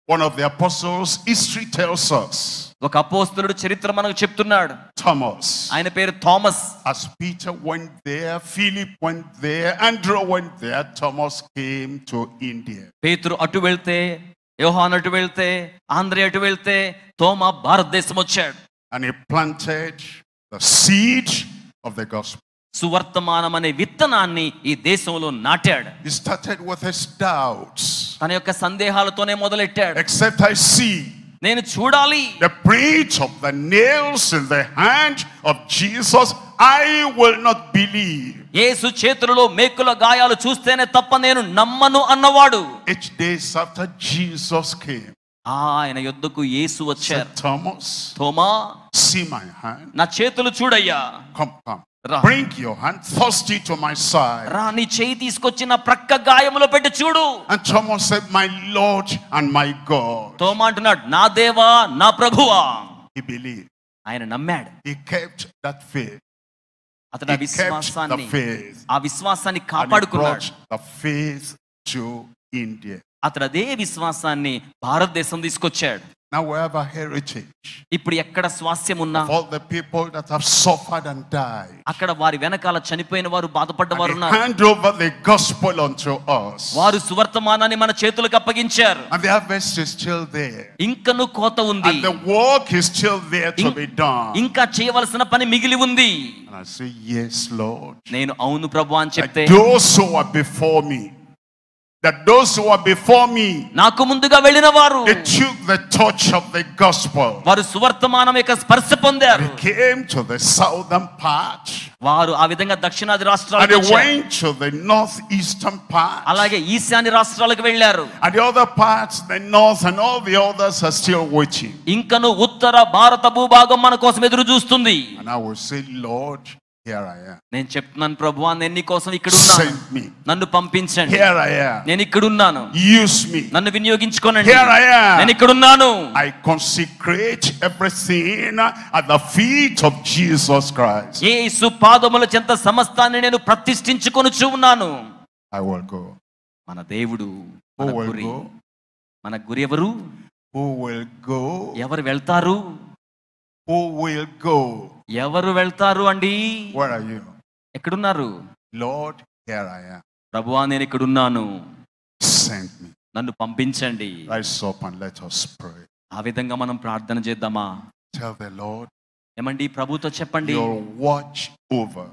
Speaker 1: One of the apostles, history tells us,
Speaker 2: ఒక అపోస్తులుడు చరిత్ర మనకు చెప్తున్నాడు
Speaker 1: Thomas.
Speaker 2: ఆయన పేరు Thomas
Speaker 1: As Peter went there, Philip went there, Andrew went there, Thomas came to India.
Speaker 2: పేతురు అటు వెళ్తే యోహాన్ అటు వెళ్తే ఆంధ్రే అటు వెళ్తే తోమ భారతదేశం వచ్చాడు
Speaker 1: And he planted the seed of the gospel.
Speaker 2: సువర్తమానం అనే విత్తనాన్ని ఈ దేశంలో నాటాడు
Speaker 1: He started with his doubts.
Speaker 2: తన యొక్క సందేహాలతోనే మొదలెట్టాడు.
Speaker 1: ఎక్సెప్ట్ ఐ సి
Speaker 2: నేను చూడాలి.
Speaker 1: The preach of the nails in the hand of Jesus I will not believe
Speaker 2: Yesu చేతులలో మేకుల గాయాలు చూస్తేనే తప్ప నేను నమ్మను అన్నవాడు.
Speaker 1: Each days of the Jesus came
Speaker 2: ఆయన యుద్ధకు యేసు వచ్చారు.
Speaker 1: Thomas
Speaker 2: Thoma
Speaker 1: see my hand
Speaker 2: నా చేతులు చూడయ్యా.
Speaker 1: Come come Bring your hand thirsty to my side.
Speaker 2: రా నీ చేయి తీసుకొచ్చి నా ప్రక్క గాయములో పెట్టి చూడు
Speaker 1: And Thomas said, My Lord and my God.
Speaker 2: తోమా అంటున్నాడు నా దేవా నా ప్రభువా
Speaker 1: He believed.
Speaker 2: ఆయన నమ్మాడు
Speaker 1: He kept that faith.
Speaker 2: అతడు ఆ విశ్వాసాన్ని
Speaker 1: the faith.
Speaker 2: ఆ విశ్వాసాన్ని కాపాడుకున్నాడు
Speaker 1: the faith to India.
Speaker 2: అతడు అదే విశ్వాసాన్ని భారతదేశం తీసుకొచ్చాడు
Speaker 1: Now we have a heritage
Speaker 2: ఇప్పుడు ఎక్కడ స్వాస్థ్యం ఉన్నా
Speaker 1: of all the people that have suffered and died.
Speaker 2: అక్కడ వారి వెనకాల చనిపోయిన వారు బాధపడ్డ వారు
Speaker 1: And they
Speaker 2: ఉన్నారు
Speaker 1: hand over the gospel unto us.
Speaker 2: వారు సువర్తమానాన్ని మన చేతులకు అప్పగించారు
Speaker 1: And the harvest is still there.
Speaker 2: ఇంకను కోత ఉంది
Speaker 1: And the work is still there to be done.
Speaker 2: ఇంకా చేయవలసిన పని మిగిలి ఉంది
Speaker 1: And I say, Yes, Lord.
Speaker 2: నేను అవును ప్రభు అని
Speaker 1: That
Speaker 2: చెప్తే
Speaker 1: those who are before me, that those who are before me,
Speaker 2: నాకు ముందుగా వెళ్ళిన వారు
Speaker 1: they took the touch of the gospel.
Speaker 2: వారు సువర్తమానం యొక్క స్పర్శ పొందారు
Speaker 1: They came to the southern part
Speaker 2: వారు ఆ విధంగా దక్షిణాది
Speaker 1: and
Speaker 2: రాష్ట్రాలకు
Speaker 1: they
Speaker 2: వచ్చారు.
Speaker 1: went to the northeastern part.
Speaker 2: అలాగే ఈశాన్య రాష్ట్రాలకు వెళ్ళారు
Speaker 1: And the other parts, the north and all the others are still waiting.
Speaker 2: ఇంకను ఉత్తర భారత భూభాగం మన కోసం ఎదురు చూస్తుంది
Speaker 1: And I will say, Lord, here I am.
Speaker 2: నేను చెప్తున్నాను ప్రభు నేను నీ కోసం ఇక్కడ ఉన్నాను
Speaker 1: Send me.
Speaker 2: నన్ను పంపించండి
Speaker 1: Here I am.
Speaker 2: నేను ఇక్కడ ఉన్నాను
Speaker 1: Use me.
Speaker 2: నన్ను వినియోగించుకోనండి
Speaker 1: Here I am.
Speaker 2: నేను ఇక్కడ ఉన్నాను
Speaker 1: I consecrate everything at the feet of Jesus Christ.
Speaker 2: యేసు పాదముల చెంత సమస్తాన్ని నేను ప్రతిష్ఠించుకొనుచు ఉన్నాను
Speaker 1: I will go.
Speaker 2: మన దేవుడు
Speaker 1: Who
Speaker 2: మన
Speaker 1: will
Speaker 2: గురి
Speaker 1: go?
Speaker 2: మన గురి ఎవరు
Speaker 1: Who will go?
Speaker 2: ఎవరు వెళ్తారు
Speaker 1: Who will go?
Speaker 2: ఎవరు వెళ్తారు అండి
Speaker 1: Where are you?
Speaker 2: ఎక్కడున్నారు
Speaker 1: Lord, here I am.
Speaker 2: ప్రభువా నేను ఇక్కడున్నాను
Speaker 1: Send me.
Speaker 2: నన్ను పంపించండి
Speaker 1: Rise up and let us pray.
Speaker 2: ఆ విధంగా మనం ప్రార్థన చేద్దామా
Speaker 1: Tell the Lord,
Speaker 2: ఏమండి ప్రభుతో చెప్పండి
Speaker 1: you'll watch over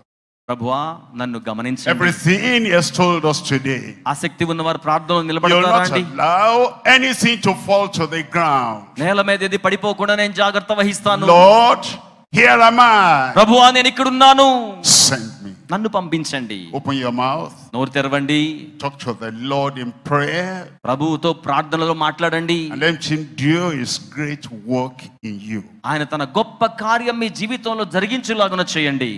Speaker 2: ప్రభువా నన్ను గమనించండి
Speaker 1: everything He has told us today.
Speaker 2: ఆసక్తి ఉన్నవారు ప్రార్థన
Speaker 1: You'll
Speaker 2: నిలబడతారా
Speaker 1: not
Speaker 2: అండి
Speaker 1: allow anything to fall to the ground.
Speaker 2: నేల మీద ఇది పడిపోకుండా నేను జాగ్రత్త వహిస్తాను
Speaker 1: Lord, here am I.
Speaker 2: ప్రభువా నేను ఇక్కడున్నాను
Speaker 1: Send me.
Speaker 2: నన్ను పంపించండి
Speaker 1: Open your mouth.
Speaker 2: నోరు తెరవండి
Speaker 1: Talk to the Lord in prayer.
Speaker 2: ప్రభువుతో ప్రార్థనలో మాట్లాడండి
Speaker 1: And let Him do His great work in you.
Speaker 2: ఆయన తన గొప్ప కార్యం మీ జీవితంలో జరిగించులాగున చేయండి